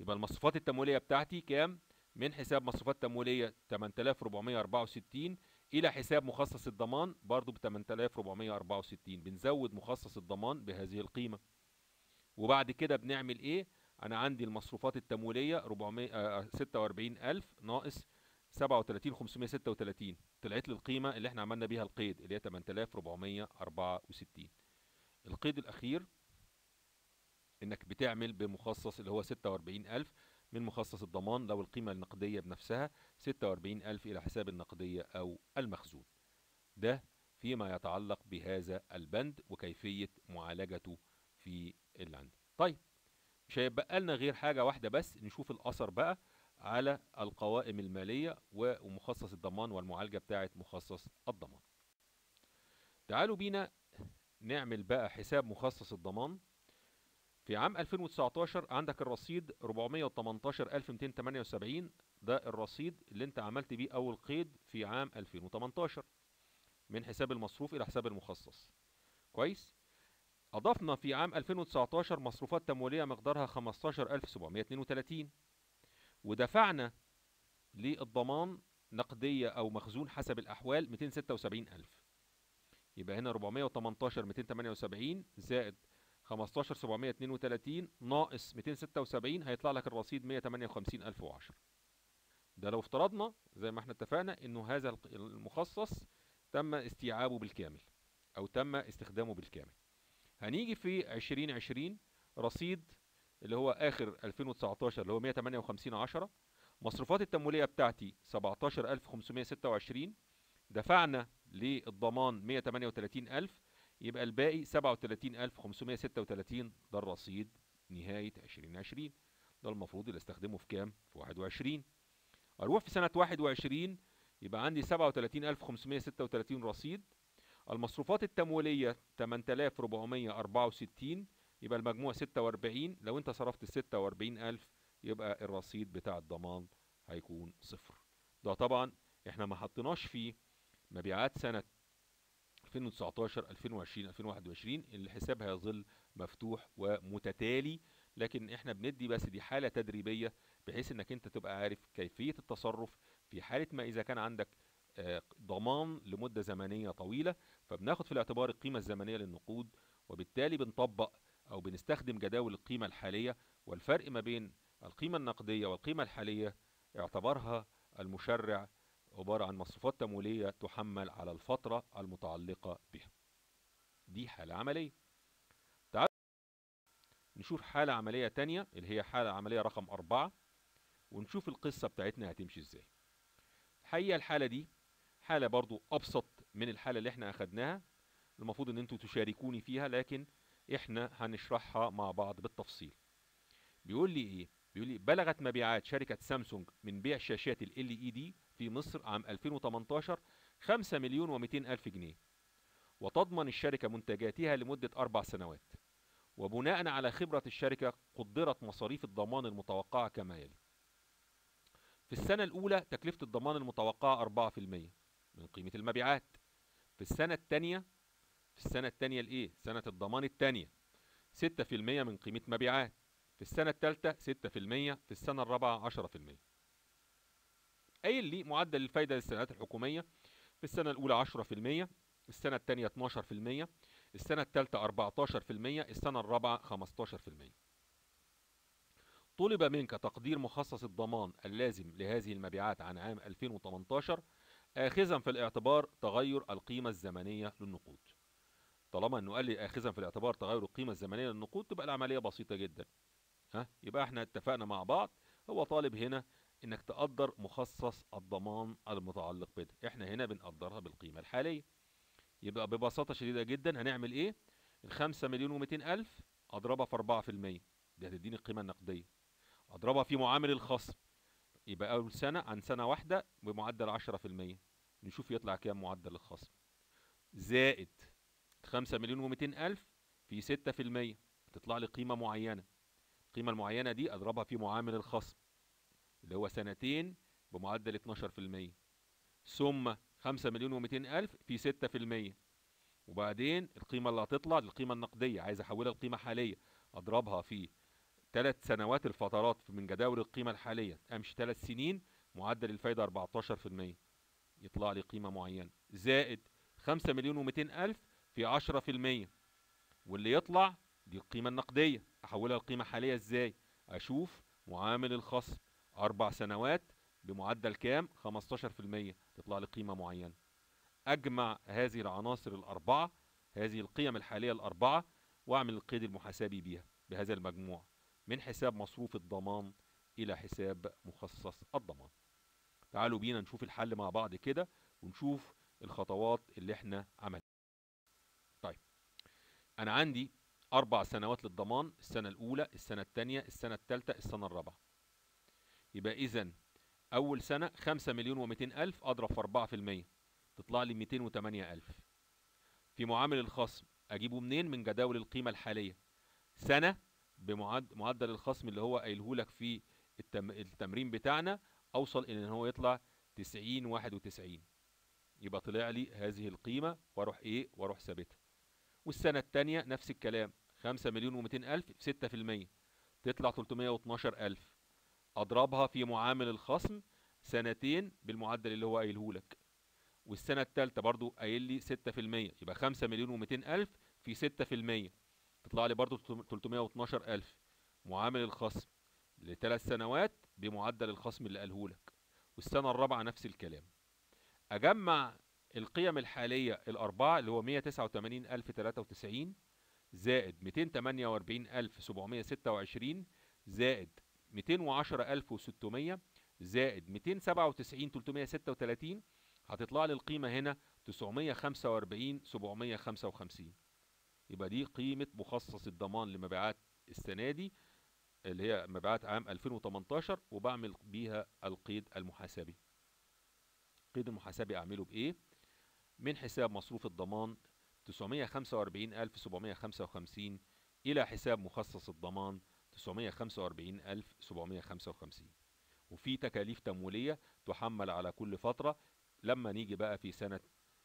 يبقى المصروفات التمويلية بتاعتي كام؟ من حساب مصروفات تمويلية 8464 إلى حساب مخصص الضمان برضو ب 8464 بنزود مخصص الضمان بهذه القيمة. وبعد كده بنعمل إيه؟ أنا عندي المصروفات التمويلية 446000 ناقص 37536 طلعت لي القيمة اللي إحنا عملنا بيها القيد اللي هي 8464 القيد الأخير إنك بتعمل بمخصص اللي هو 46000 من مخصص الضمان لو القيمة النقدية بنفسها 46000 إلى حساب النقدية أو المخزون. ده فيما يتعلق بهذا البند وكيفية معالجته في اللي طيب مش هيبقى لنا غير حاجة واحدة بس نشوف الأثر بقى على القوائم المالية ومخصص الضمان والمعالجة بتاعة مخصص الضمان. تعالوا بينا نعمل بقى حساب مخصص الضمان في عام 2019 عندك الرصيد 418278 ده الرصيد اللي انت عملت بيه أول قيد في عام 2018 من حساب المصروف إلى حساب المخصص. كويس؟ أضفنا في عام 2019 مصروفات تمويلية مقدارها 15732 ودفعنا للضمان نقدية أو مخزون حسب الأحوال 276000 يبقى هنا 418 278 زائد 15732 ناقص 276 هيطلع لك الرصيد 158010 ده لو افترضنا زي ما إحنا اتفقنا إنه هذا المخصص تم استيعابه بالكامل أو تم استخدامه بالكامل. هنيجي في 2020 رصيد اللي هو آخر 2019 اللي هو 158 10 مصروفات التمويلية بتاعتي 17526 دفعنا للضمان 138000 يبقى الباقي 37536 ده الرصيد نهاية 2020 ده المفروض اللي استخدمه في كام؟ في 21 أروح في سنة 21 يبقى عندي 37536 رصيد. المصروفات التمويلية 8464 يبقى المجموع 46 لو انت صرفت ال 46000 يبقى الرصيد بتاع الضمان هيكون صفر. ده طبعا إحنا ما حطيناش فيه مبيعات سنة 2019 2020 2021 الحساب هيظل مفتوح ومتتالي لكن إحنا بندي بس دي حالة تدريبية بحيث إنك أنت تبقى عارف كيفية التصرف في حالة ما إذا كان عندك ضمان لمدة زمنية طويلة فبناخد في الاعتبار القيمة الزمنية للنقود وبالتالي بنطبق أو بنستخدم جداول القيمة الحالية والفرق ما بين القيمة النقدية والقيمة الحالية اعتبرها المشرع عبارة عن مصروفات تمويلية تحمل على الفترة المتعلقة بها. دي حالة عملية. تعالوا نشوف حالة عملية تانية اللي هي حالة عملية رقم أربعة ونشوف القصة بتاعتنا هتمشي إزاي. الحقيقة الحالة دي حالة برضو أبسط من الحالة اللي إحنا أخدناها. المفروض إن أنتوا تشاركوني فيها لكن إحنا هنشرحها مع بعض بالتفصيل. بيقول لي إيه؟ بيقول لي بلغت مبيعات شركة سامسونج من بيع شاشات ال LED في مصر عام 2018 5 مليون و200 ألف جنيه. وتضمن الشركة منتجاتها لمدة أربع سنوات. وبناء على خبرة الشركة قدرت مصاريف الضمان المتوقعة كما يلي. في السنة الأولى تكلفة الضمان المتوقعة 4% من قيمة المبيعات. في السنة الثانية في السنة الثانية الإيه؟ سنة الضمان الثانية 6% من قيمة مبيعات. في السنة الثالثة 6% في السنة الرابعة 10% قايل لي معدل الفايدة للسنوات الحكومية؟ في السنة الأولى 10% السنة الثانية 12% السنة الثالثة 14% السنة الرابعة 15% طلب منك تقدير مخصص الضمان اللازم لهذه المبيعات عن عام 2018 آخذا في الاعتبار تغير القيمة الزمنية للنقود. طالما أنه قال لي آخذا في الاعتبار تغير القيمة الزمنية للنقود تبقى العملية بسيطة جدا. ها يبقى إحنا اتفقنا مع بعض. هو طالب هنا انك تقدر مخصص الضمان المتعلق بده. إحنا هنا بنقدرها بالقيمة الحالية. يبقى ببساطة شديدة جدا هنعمل إيه؟ الخمسة مليون ومتين ألف أضربها في أربعة في المية. دي هتديني القيمة النقدية. أضربها في معامل الخصم. يبقى أول سنة عن سنة واحدة بمعدل عشرة في المية. نشوف يطلع كام معدل الخصم. زائد خمسة مليون ومتين ألف في ستة في المية. تطلع لي قيمة معينة. القيمة المعينة دي أضربها في معامل الخصم اللي هو سنتين بمعدل اتناشر في المية ثم خمسة مليون ومتين ألف في ستة في المية. وبعدين القيمة اللي هتطلع القيمة النقدية عايز أحولها لقيمة حالية أضربها في ثلاث سنوات الفترات من جداول القيمة الحالية أمشي ثلاث سنين معدل الفايدة 14% يطلع لي قيمة معينة زائد 5 مليون ومئتين ألف في 10% واللي يطلع دي القيمة النقدية. أحولها لقيمة حالية إزاي؟ أشوف معامل الخصم أربع سنوات بمعدل كام؟ 15% تطلع لي قيمة معينة. أجمع هذه العناصر الأربعة هذه القيم الحالية الأربعة وأعمل القيد المحاسبي بيها بهذا المجموع. من حساب مصروف الضمان إلى حساب مخصص الضمان. تعالوا بينا نشوف الحل مع بعض كده ونشوف الخطوات اللي إحنا عملناها. طيب أنا عندي أربع سنوات للضمان السنة الأولى السنة الثانية السنة الثالثة السنة الرابعة. يبقى إذا أول سنة خمسة مليون ومئتين ألف أضرب في أربعة في المية. تطلع لي ميتين وتمانية ألف. في معامل الخصم أجيبه منين؟ من جداول القيمة الحالية. سنة بمعدل الخصم اللي هو قايله لك في التم... التمرين بتاعنا أوصل إلى إن هو يطلع 90 91 يبقى طلع لي هذه القيمة وأروح إيه؟ وأروح ثابتها. والسنة الثانية نفس الكلام 5 مليون و200 ألف 6% تطلع 312 ألف. أضربها في معامل الخصم سنتين بالمعدل اللي هو قايله لك. والسنة الثالثة برضو قايل لي 6% يبقى 5 مليون و200 ألف في 6% تطلع لي برضو 312 ألف. معامل الخصم لثلاث سنوات بمعدل الخصم اللي قاله لك. والسنة الرابعة نفس الكلام. أجمع القيم الحالية الأربعة اللي هو 189 ألف 93 زائد 248 ألف 726 زائد 210 ألف 600 زائد 297 336 هتطلع لي القيمة هنا 945 755 يبقى دي قيمة مخصص الضمان لمبيعات السنة دي اللي هي مبيعات عام 2018 وبعمل بيها القيد المحاسبي. القيد المحاسبي أعمله بإيه؟ من حساب مصروف الضمان 945755 إلى حساب مخصص الضمان 945755 وفي تكاليف تمويلية تحمل على كل فترة لما نيجي بقى في سنة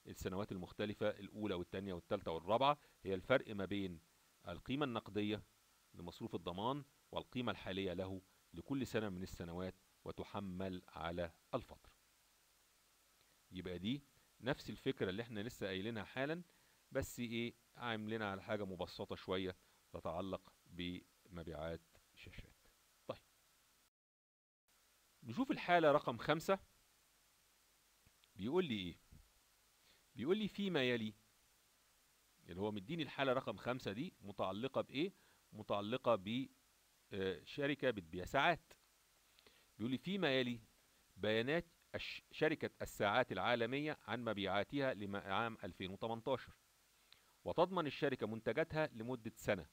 السنوات المختلفة الأولى والثانية والثالثة والرابعة. هي الفرق ما بين القيمة النقدية لمصروف الضمان والقيمة الحالية له لكل سنة من السنوات وتحمل على الفترة. يبقى دي نفس الفكرة اللي إحنا لسه قايلينها حالا بس إيه عاملينها على حاجة مبسطة شوية تتعلق بمبيعات شاشات. طيب. نشوف الحالة رقم خمسة. بيقول لي إيه؟ بيقول لي فيما يلي. اللي هو مديني الحالة رقم خمسة دي متعلقة بإيه؟ متعلقة بشركة بتبيع ساعات. بيقول لي فيما يلي بيانات شركة الساعات العالمية عن مبيعاتها لعام 2018 وتضمن الشركة منتجاتها لمدة سنة.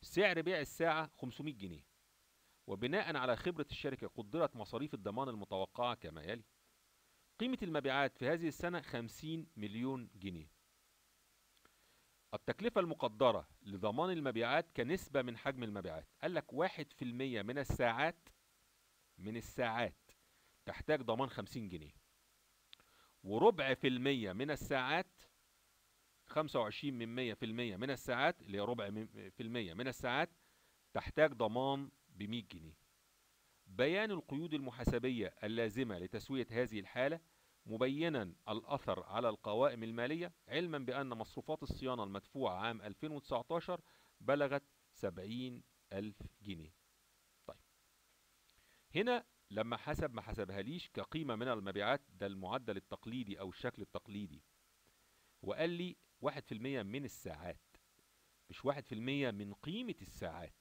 سعر بيع الساعة 500 جنيه. وبناء على خبرة الشركة قدرت مصاريف الضمان المتوقعة كما يلي. قيمة المبيعات في هذه السنة 50 مليون جنيه. التكلفة المقدرة لضمان المبيعات كنسبة من حجم المبيعات. قال لك واحد في المية من الساعات من الساعات. تحتاج ضمان 50 جنيه. وربع في المية من الساعات 25 من مية في المية من الساعات اللي هي ربع في المية من الساعات تحتاج ضمان ب 100 جنيه. بيان القيود المحاسبية اللازمة لتسوية هذه الحالة مبينا الأثر على القوائم المالية علما بأن مصروفات الصيانة المدفوعة عام 2019 بلغت 70 ألف جنيه. طيب. هنا لما حسب ما حسبها ليش كقيمة من المبيعات ده المعدل التقليدي أو الشكل التقليدي. وقال لي واحد في المية من الساعات مش واحد في المية من قيمة الساعات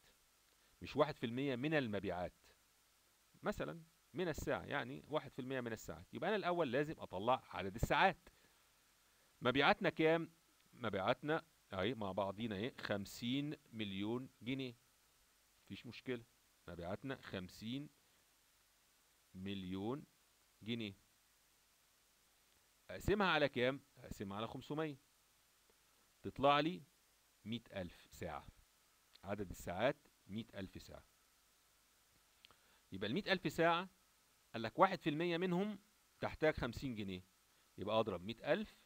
مش واحد في المية من المبيعات. مثلا من الساعة يعني واحد في المية من الساعات. يبقى أنا الأول لازم أطلع عدد الساعات. مبيعاتنا كام؟ مبيعاتنا أهي مع بعضينا أهي خمسين مليون جنيه. مفيش مشكلة. مبيعاتنا خمسين مليون جنيه. أقسمها على كام؟ أقسمها على خمسمية. تطلع لي مئة ألف ساعة. عدد الساعات مئة ألف ساعة. يبقى المئة ألف ساعة قال لك واحد في المية منهم تحتاج خمسين جنيه. يبقى مئة ألف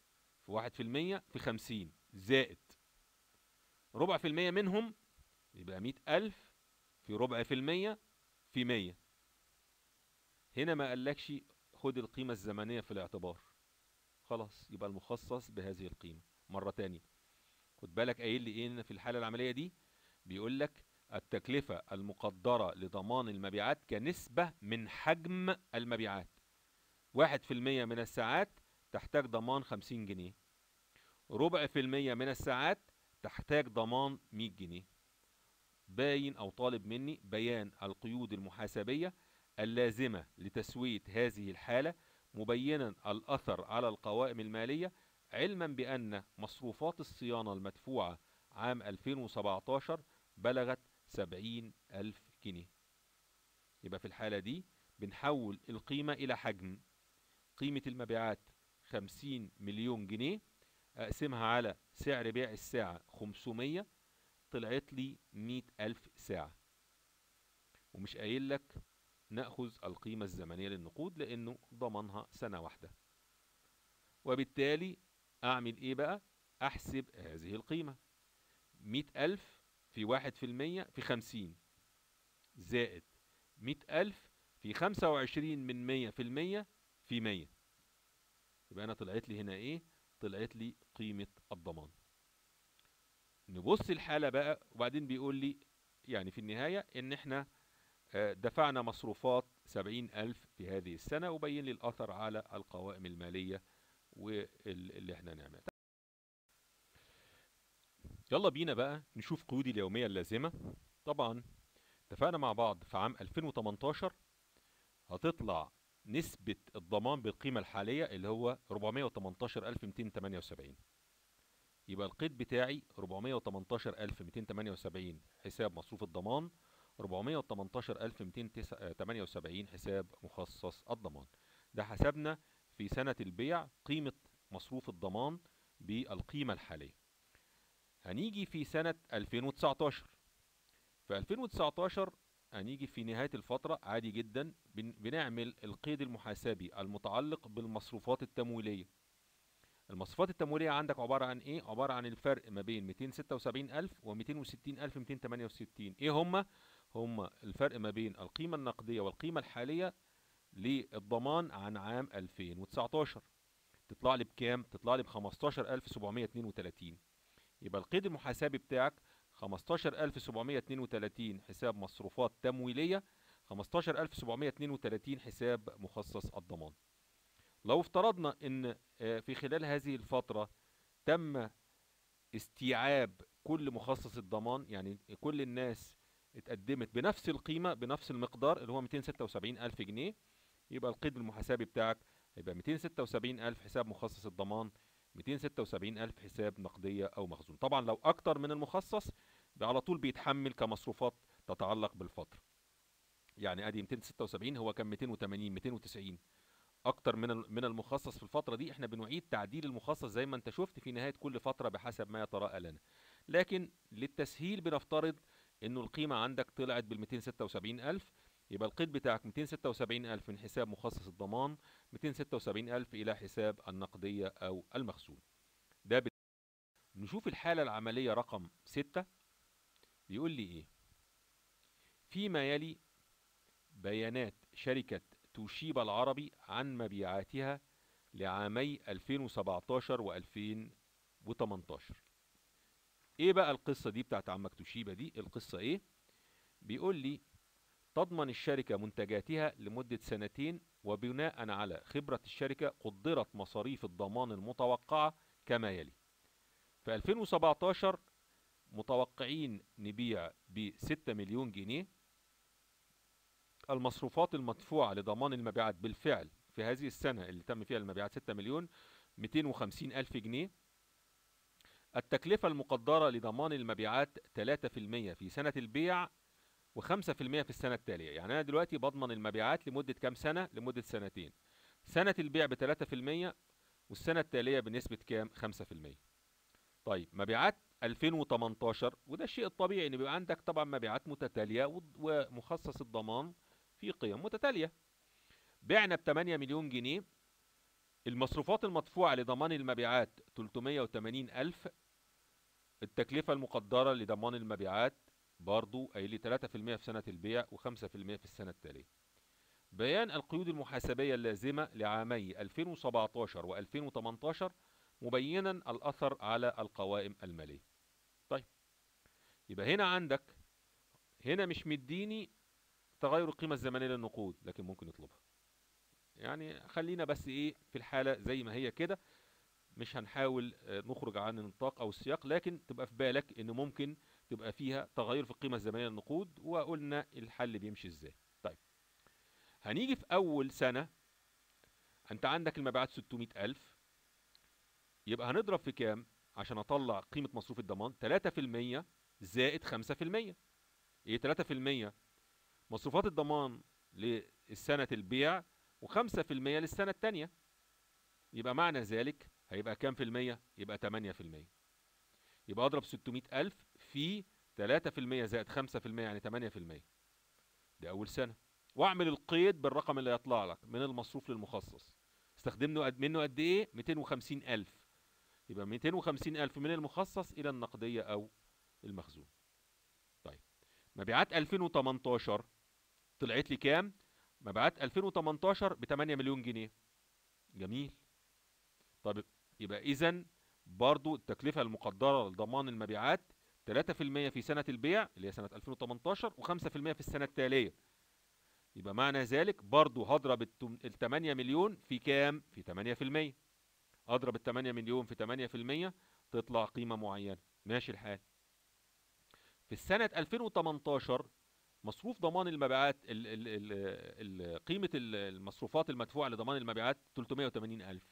في واحد في المية في خمسين. زائد ربع في المية منهم يبقى مئة ألف في ربع في المية في مية. هنا ما قالكش خد القيمة الزمنية في الاعتبار. خلاص يبقى المخصص بهذه القيمة. مرة تانية خد بالك قايل لي إيه في الحالة العملية دي؟ بيقول لك التكلفة المقدرة لضمان المبيعات كنسبة من حجم المبيعات. واحد في المية من الساعات تحتاج ضمان خمسين جنيه. ربع في المية من الساعات تحتاج ضمان مية جنيه. باين أو طالب مني بيان القيود المحاسبية اللازمة لتسوية هذه الحالة مبينا الأثر على القوائم المالية علما بأن مصروفات الصيانة المدفوعة عام 2017 بلغت 70 ألف جنيه. يبقى في الحالة دي بنحول القيمة إلى حجم. قيمة المبيعات 50 مليون جنيه. أقسمها على سعر بيع الساعة 500 طلعت لي 100 ألف ساعة. ومش قايل لك نأخذ القيمة الزمنية للنقود لأنه ضمنها سنة واحدة وبالتالي أعمل إيه بقى؟ أحسب هذه القيمة مئة ألف في واحد في المية في خمسين زائد مئة ألف في خمسة وعشرين من مية في المية في مية يبقى أنا طلعت لي هنا إيه؟ طلعت لي قيمة الضمان نبص الحالة بقى وبعدين بيقول لي يعني في النهاية إن إحنا دفعنا مصروفات سبعين ألف في هذه السنة وبين لي الأثر على القوائم المالية واللي إحنا نعمل يلا بينا بقى نشوف قيودي اليومية اللازمة. طبعا اتفقنا مع بعض في عام 2018 هتطلع نسبة الضمان بالقيمة الحالية اللي هو 418278 يبقى القيد بتاعي 418278 حساب مصروف الضمان 418278 حساب مخصص الضمان. ده حسبنا في سنة البيع قيمة مصروف الضمان بالقيمة الحالية. هنيجي في سنة 2019 في 2019 هنيجي في نهاية الفترة عادي جدا بن- بنعمل القيد المحاسبي المتعلق بالمصروفات التمويلية. المصروفات التمويلية عندك عبارة عن إيه؟ عبارة عن الفرق ما بين 276000 و 260268 إيه هما؟ هما الفرق ما بين القيمة النقدية والقيمة الحالية للضمان عن عام 2019 تطلع لي بكام؟ تطلع لي ب 15732 يبقى القيد المحاسبي بتاعك 15732 حساب مصروفات تمويلية 15732 حساب مخصص الضمان. لو افترضنا إن آه، في خلال هذه الفترة تم استيعاب كل مخصص الضمان يعني كل الناس اتقدمت بنفس القيمة بنفس المقدار اللي هو 276 ألف جنيه. يبقى القيد المحاسبي بتاعك هيبقى 276 ألف حساب مخصص الضمان 276 ألف حساب نقدية أو مخزون. طبعا لو أكتر من المخصص على طول بيتحمل كمصروفات تتعلق بالفترة يعني أدي 276 هو كان 280 290 أكتر من من المخصص في الفترة دي إحنا بنعيد تعديل المخصص زي ما أنت شفت في نهاية كل فترة بحسب ما يتراءى لنا. لكن للتسهيل بنفترض إنه القيمة عندك طلعت بال 276000 يبقى القيد بتاعك 276000 من حساب مخصص الضمان 276000 إلى حساب النقدية أو المخزون. ده بت... نشوف الحالة العملية رقم 6 بيقول لي إيه؟ فيما يلي بيانات شركة توشيبا العربي عن مبيعاتها لعامي 2017 و 2018 إيه بقى القصة دي بتاعت عمك توشيبا دي؟ القصة إيه؟ بيقول لي تضمن الشركة منتجاتها لمدة سنتين وبناء على خبرة الشركة قدرت مصاريف الضمان المتوقعة كما يلي. في 2017 متوقعين نبيع ب 6 مليون جنيه. المصروفات المدفوعة لضمان المبيعات بالفعل في هذه السنة اللي تم فيها المبيعات 6 مليون 250 ألف جنيه. التكلفة المقدرة لضمان المبيعات 3% في سنة البيع و5% في السنة التالية. يعني أنا دلوقتي بضمن المبيعات لمدة كام سنة؟ لمدة سنتين. سنة البيع ب 3% والسنة التالية بنسبة كام؟ 5% طيب مبيعات 2018 وده الشيء الطبيعي إن بيبقى عندك طبعا مبيعات متتالية ومخصص الضمان في قيم متتالية. بعنا ب 8 مليون جنيه. المصروفات المدفوعة لضمان المبيعات 380 ألف التكلفة المقدرة لضمان المبيعات برضو قايل لي 3% في سنة البيع و5% في السنة التالية. بيان القيود المحاسبية اللازمة لعامي 2017 و2018 مبينا الأثر على القوائم المالية. طيب يبقى هنا عندك هنا مش مديني تغير القيمة الزمنية للنقود لكن ممكن يطلبها. يعني خلينا بس إيه في الحالة زي ما هي كده مش هنحاول نخرج عن النطاق أو السياق لكن تبقى في بالك إن ممكن تبقى فيها تغير في القيمة الزمنية للنقود وقلنا الحل بيمشي إزاي. طيب هنيجي في أول سنة أنت عندك المبيعات 600 ألف يبقى هنضرب في كام؟ عشان أطلع قيمة مصروف الضمان 3% زائد 5% إيه 3% مصروفات الضمان للسنة البيع و5% للسنة التانية. يبقى معنى ذلك هيبقى كام في المية؟ يبقى 8% يبقى أضرب 600 ألف في 3% زائد 5% يعني 8% دي أول سنة. وأعمل القيد بالرقم اللي يطلع لك من المصروف للمخصص. استخدمنا منه قد إيه؟ 250 ألف. يبقى 250 ألف من المخصص إلى النقدية أو المخزون. طيب. مبيعات 2018 طلعت لي كام؟ مبيعات 2018 ب 8 مليون جنيه. جميل. طيب يبقى إذا برضو التكلفة المقدرة لضمان المبيعات 3% في سنة البيع اللي هي سنة 2018 و5% في السنة التالية. يبقى معنى ذلك برضو هضرب ال 8 مليون في كام؟ في 8% اضرب ال 8 مليون في 8% تطلع قيمة معينة. ماشي الحال. في السنة 2018 مصروف ضمان المبيعات ال ال ال ال قيمة المصروفات المدفوعة لضمان المبيعات 380 ألف.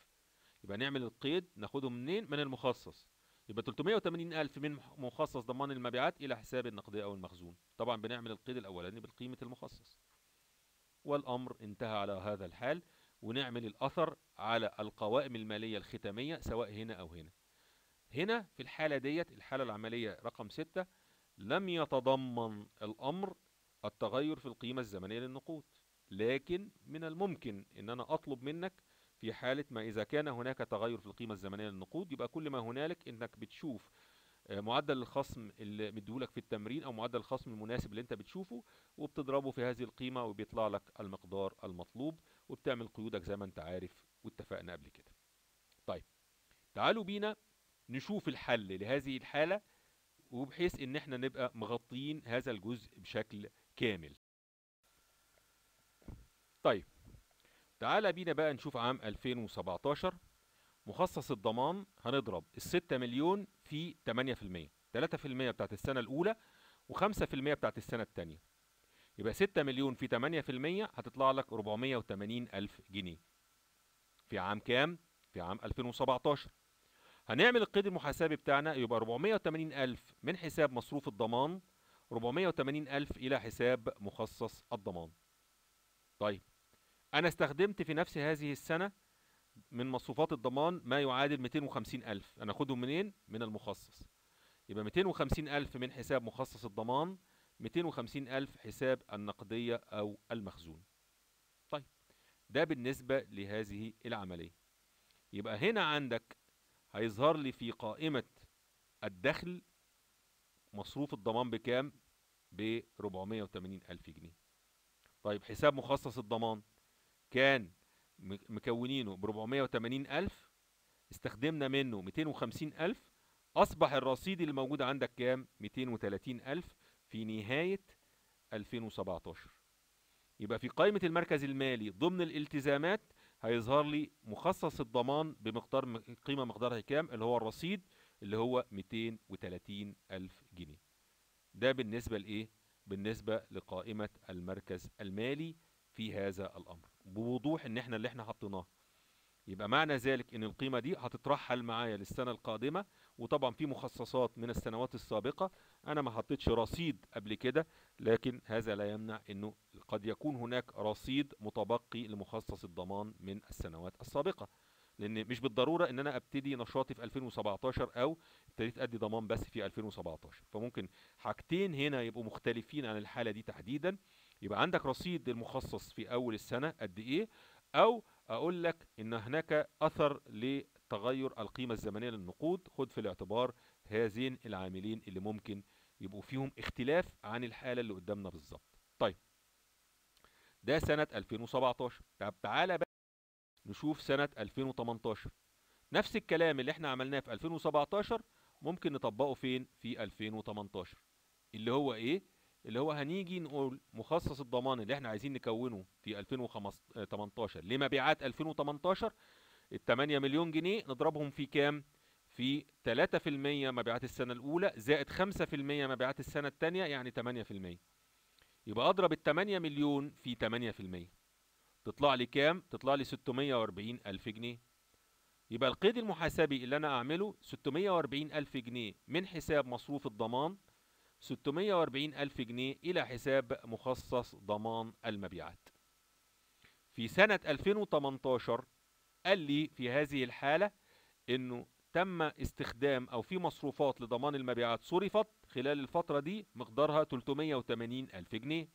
يبقى نعمل القيد ناخده منين؟ من المخصص. يبقى 380 ألف من مخصص ضمان المبيعات إلى حساب النقدية أو المخزون. طبعا بنعمل القيد الأولاني بالقيمة المخصص. والأمر انتهى على هذا الحال ونعمل الأثر على القوائم المالية الختامية سواء هنا أو هنا. هنا في الحالة ديت الحالة العملية رقم ستة لم يتضمن الأمر التغير في القيمة الزمنية للنقود. لكن من الممكن إن أنا أطلب منك في حالة ما إذا كان هناك تغير في القيمة الزمنية للنقود يبقى كل ما هنالك إنك بتشوف معدل الخصم اللي مديهولك في التمرين أو معدل الخصم المناسب اللي أنت بتشوفه وبتضربه في هذه القيمة وبيطلع لك المقدار المطلوب وبتعمل قيودك زي ما أنت عارف واتفقنا قبل كده. طيب تعالوا بينا نشوف الحل لهذه الحالة وبحيث إن إحنا نبقى مغطيين هذا الجزء بشكل كامل. طيب تعالى بينا بقى نشوف عام 2017 مخصص الضمان هنضرب الستة مليون في 8% 3% بتاعت السنة الأولى و5% بتاعت السنة التانية. يبقى 6 مليون في 8% هتطلع لك 480 ألف جنيه. في عام كام؟ في عام 2017 هنعمل القيد المحاسبي بتاعنا يبقى 480 ألف من حساب مصروف الضمان 480 ألف إلى حساب مخصص الضمان. طيب أنا استخدمت في نفس هذه السنة من مصروفات الضمان ما يعادل 250 ألف. أنا أخدهم منين؟ من المخصص. يبقى 250 ألف من حساب مخصص الضمان 250 ألف حساب النقدية أو المخزون. طيب ده بالنسبة لهذه العملية. يبقى هنا عندك هيظهر لي في قائمة الدخل مصروف الضمان بكام؟ ب 480 ألف جنيه. طيب حساب مخصص الضمان كان مكونينه ب 480 ألف استخدمنا منه 250 ألف أصبح الرصيد اللي موجود عندك كام؟ 230 ألف في نهاية 2017 يبقى في قائمة المركز المالي ضمن الالتزامات هيظهر لي مخصص الضمان بمقدار قيمة مقدارها كام؟ اللي هو الرصيد اللي هو 230 ألف جنيه. ده بالنسبة لإيه؟ بالنسبة لقائمة المركز المالي في هذا الأمر. بوضوح إن إحنا اللي إحنا حطيناه. يبقى معنى ذلك إن القيمة دي هتترحل معايا للسنة القادمة وطبعا في مخصصات من السنوات السابقة أنا ما حطيتش رصيد قبل كده لكن هذا لا يمنع إنه قد يكون هناك رصيد متبقي لمخصص الضمان من السنوات السابقة. لأن مش بالضرورة إن أنا أبتدي نشاطي في 2017 أو ابتديت أدي ضمان بس في 2017 فممكن حاجتين هنا يبقوا مختلفين عن الحالة دي تحديدا. يبقى عندك رصيد المخصص في أول السنة قد إيه أو أقول لك إن هناك أثر لتغير القيمة الزمنية للنقود. خد في الاعتبار هذين العاملين اللي ممكن يبقوا فيهم اختلاف عن الحالة اللي قدامنا بالظبط. طيب. ده سنة 2017 طب تعالى بقى نشوف سنة 2018 نفس الكلام اللي إحنا عملناه في 2017 ممكن نطبقه فين؟ في 2018 اللي هو إيه؟ اللي هو هنيجي نقول مخصص الضمان اللي إحنا عايزين نكونه في 2018 لمبيعات 2018 ال 8 مليون جنيه نضربهم في كام؟ في 3% مبيعات السنة الأولى زائد 5% مبيعات السنة الثانية يعني 8% يبقى أضرب ال 8 مليون في 8% تطلع لي كام؟ تطلع لي 640 ألف جنيه يبقى القيد المحاسبي اللي أنا أعمله 640 ألف جنيه من حساب مصروف الضمان 640 ألف جنيه إلى حساب مخصص ضمان المبيعات. في سنة 2018 قال لي في هذه الحالة إنه تم استخدام أو في مصروفات لضمان المبيعات صرفت خلال الفترة دي مقدارها 380 ألف جنيه.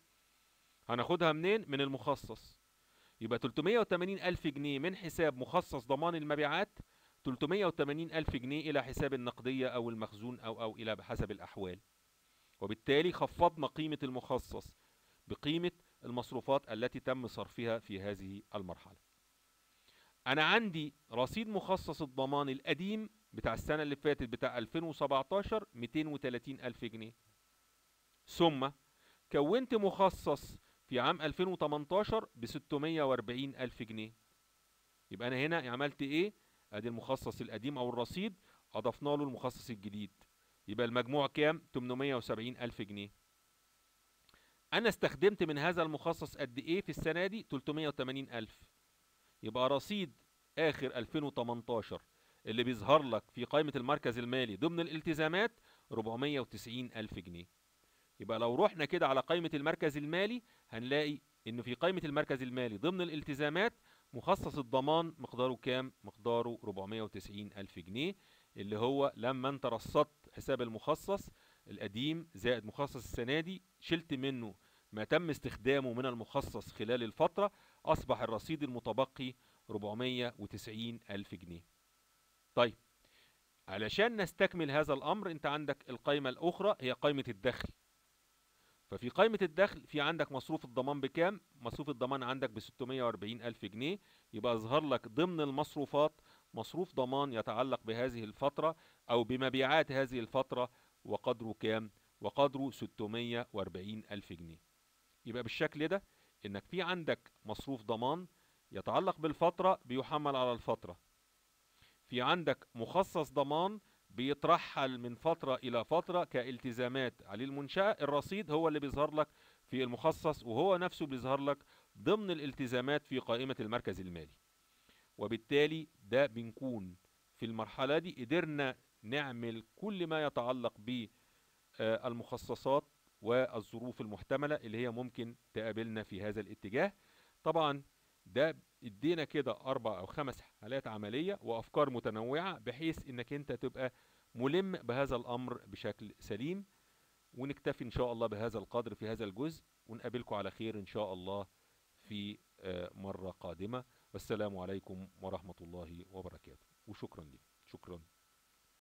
هناخدها منين؟ من المخصص. يبقى 380 ألف جنيه من حساب مخصص ضمان المبيعات 380 ألف جنيه إلى حساب النقدية أو المخزون أو أو إلى بحسب الأحوال. وبالتالي خفضنا قيمة المخصص بقيمة المصروفات التي تم صرفها في هذه المرحلة. أنا عندي رصيد مخصص الضمان القديم بتاع السنة اللي فاتت بتاع 2017 230 ألف جنيه. ثم كونت مخصص في عام 2018 ب 640 ألف جنيه. يبقى أنا هنا عملت إيه؟ أدي المخصص القديم أو الرصيد أضفنا له المخصص الجديد. يبقى المجموع كام؟ 870 ألف جنيه. أنا استخدمت من هذا المخصص قد إيه في السنة دي؟ 380 ألف. يبقى رصيد آخر 2018 اللي بيظهر لك في قائمة المركز المالي ضمن الالتزامات 490 ألف جنيه. يبقى لو رحنا كده على قائمة المركز المالي هنلاقي إنه في قائمة المركز المالي ضمن الالتزامات مخصص الضمان مقداره كام؟ مقداره 490 ألف جنيه. اللي هو لما انت رصدت حساب المخصص القديم زائد مخصص السنة دي شلت منه ما تم استخدامه من المخصص خلال الفترة أصبح الرصيد المتبقي 490 ألف جنيه طيب علشان نستكمل هذا الأمر أنت عندك القائمة الأخرى هي قائمة الدخل ففي قائمة الدخل في عندك مصروف الضمان بكام؟ مصروف الضمان عندك ب 640 ألف جنيه يبقى أظهر لك ضمن المصروفات مصروف ضمان يتعلق بهذه الفترة أو بمبيعات هذه الفترة وقدره كام؟ وقدره 640 ألف جنيه. يبقى بالشكل ده إنك في عندك مصروف ضمان يتعلق بالفترة بيحمل على الفترة. في عندك مخصص ضمان بيترحل من فترة إلى فترة كالتزامات عليه المنشأة الرصيد هو اللي بيظهر لك في المخصص وهو نفسه بيظهر لك ضمن الالتزامات في قائمة المركز المالي. وبالتالي ده بنكون في المرحلة دي قدرنا نعمل كل ما يتعلق بالمخصصات والظروف المحتملة اللي هي ممكن تقابلنا في هذا الاتجاه. طبعا ده ادينا كده أربع أو خمس حالات عملية وأفكار متنوعة بحيث إنك أنت تبقى ملم بهذا الأمر بشكل سليم. ونكتفي إن شاء الله بهذا القدر في هذا الجزء. ونقابلكم على خير إن شاء الله في آه، مرة قادمة. والسلام عليكم ورحمة الله وبركاته. وشكرا لي شكرا.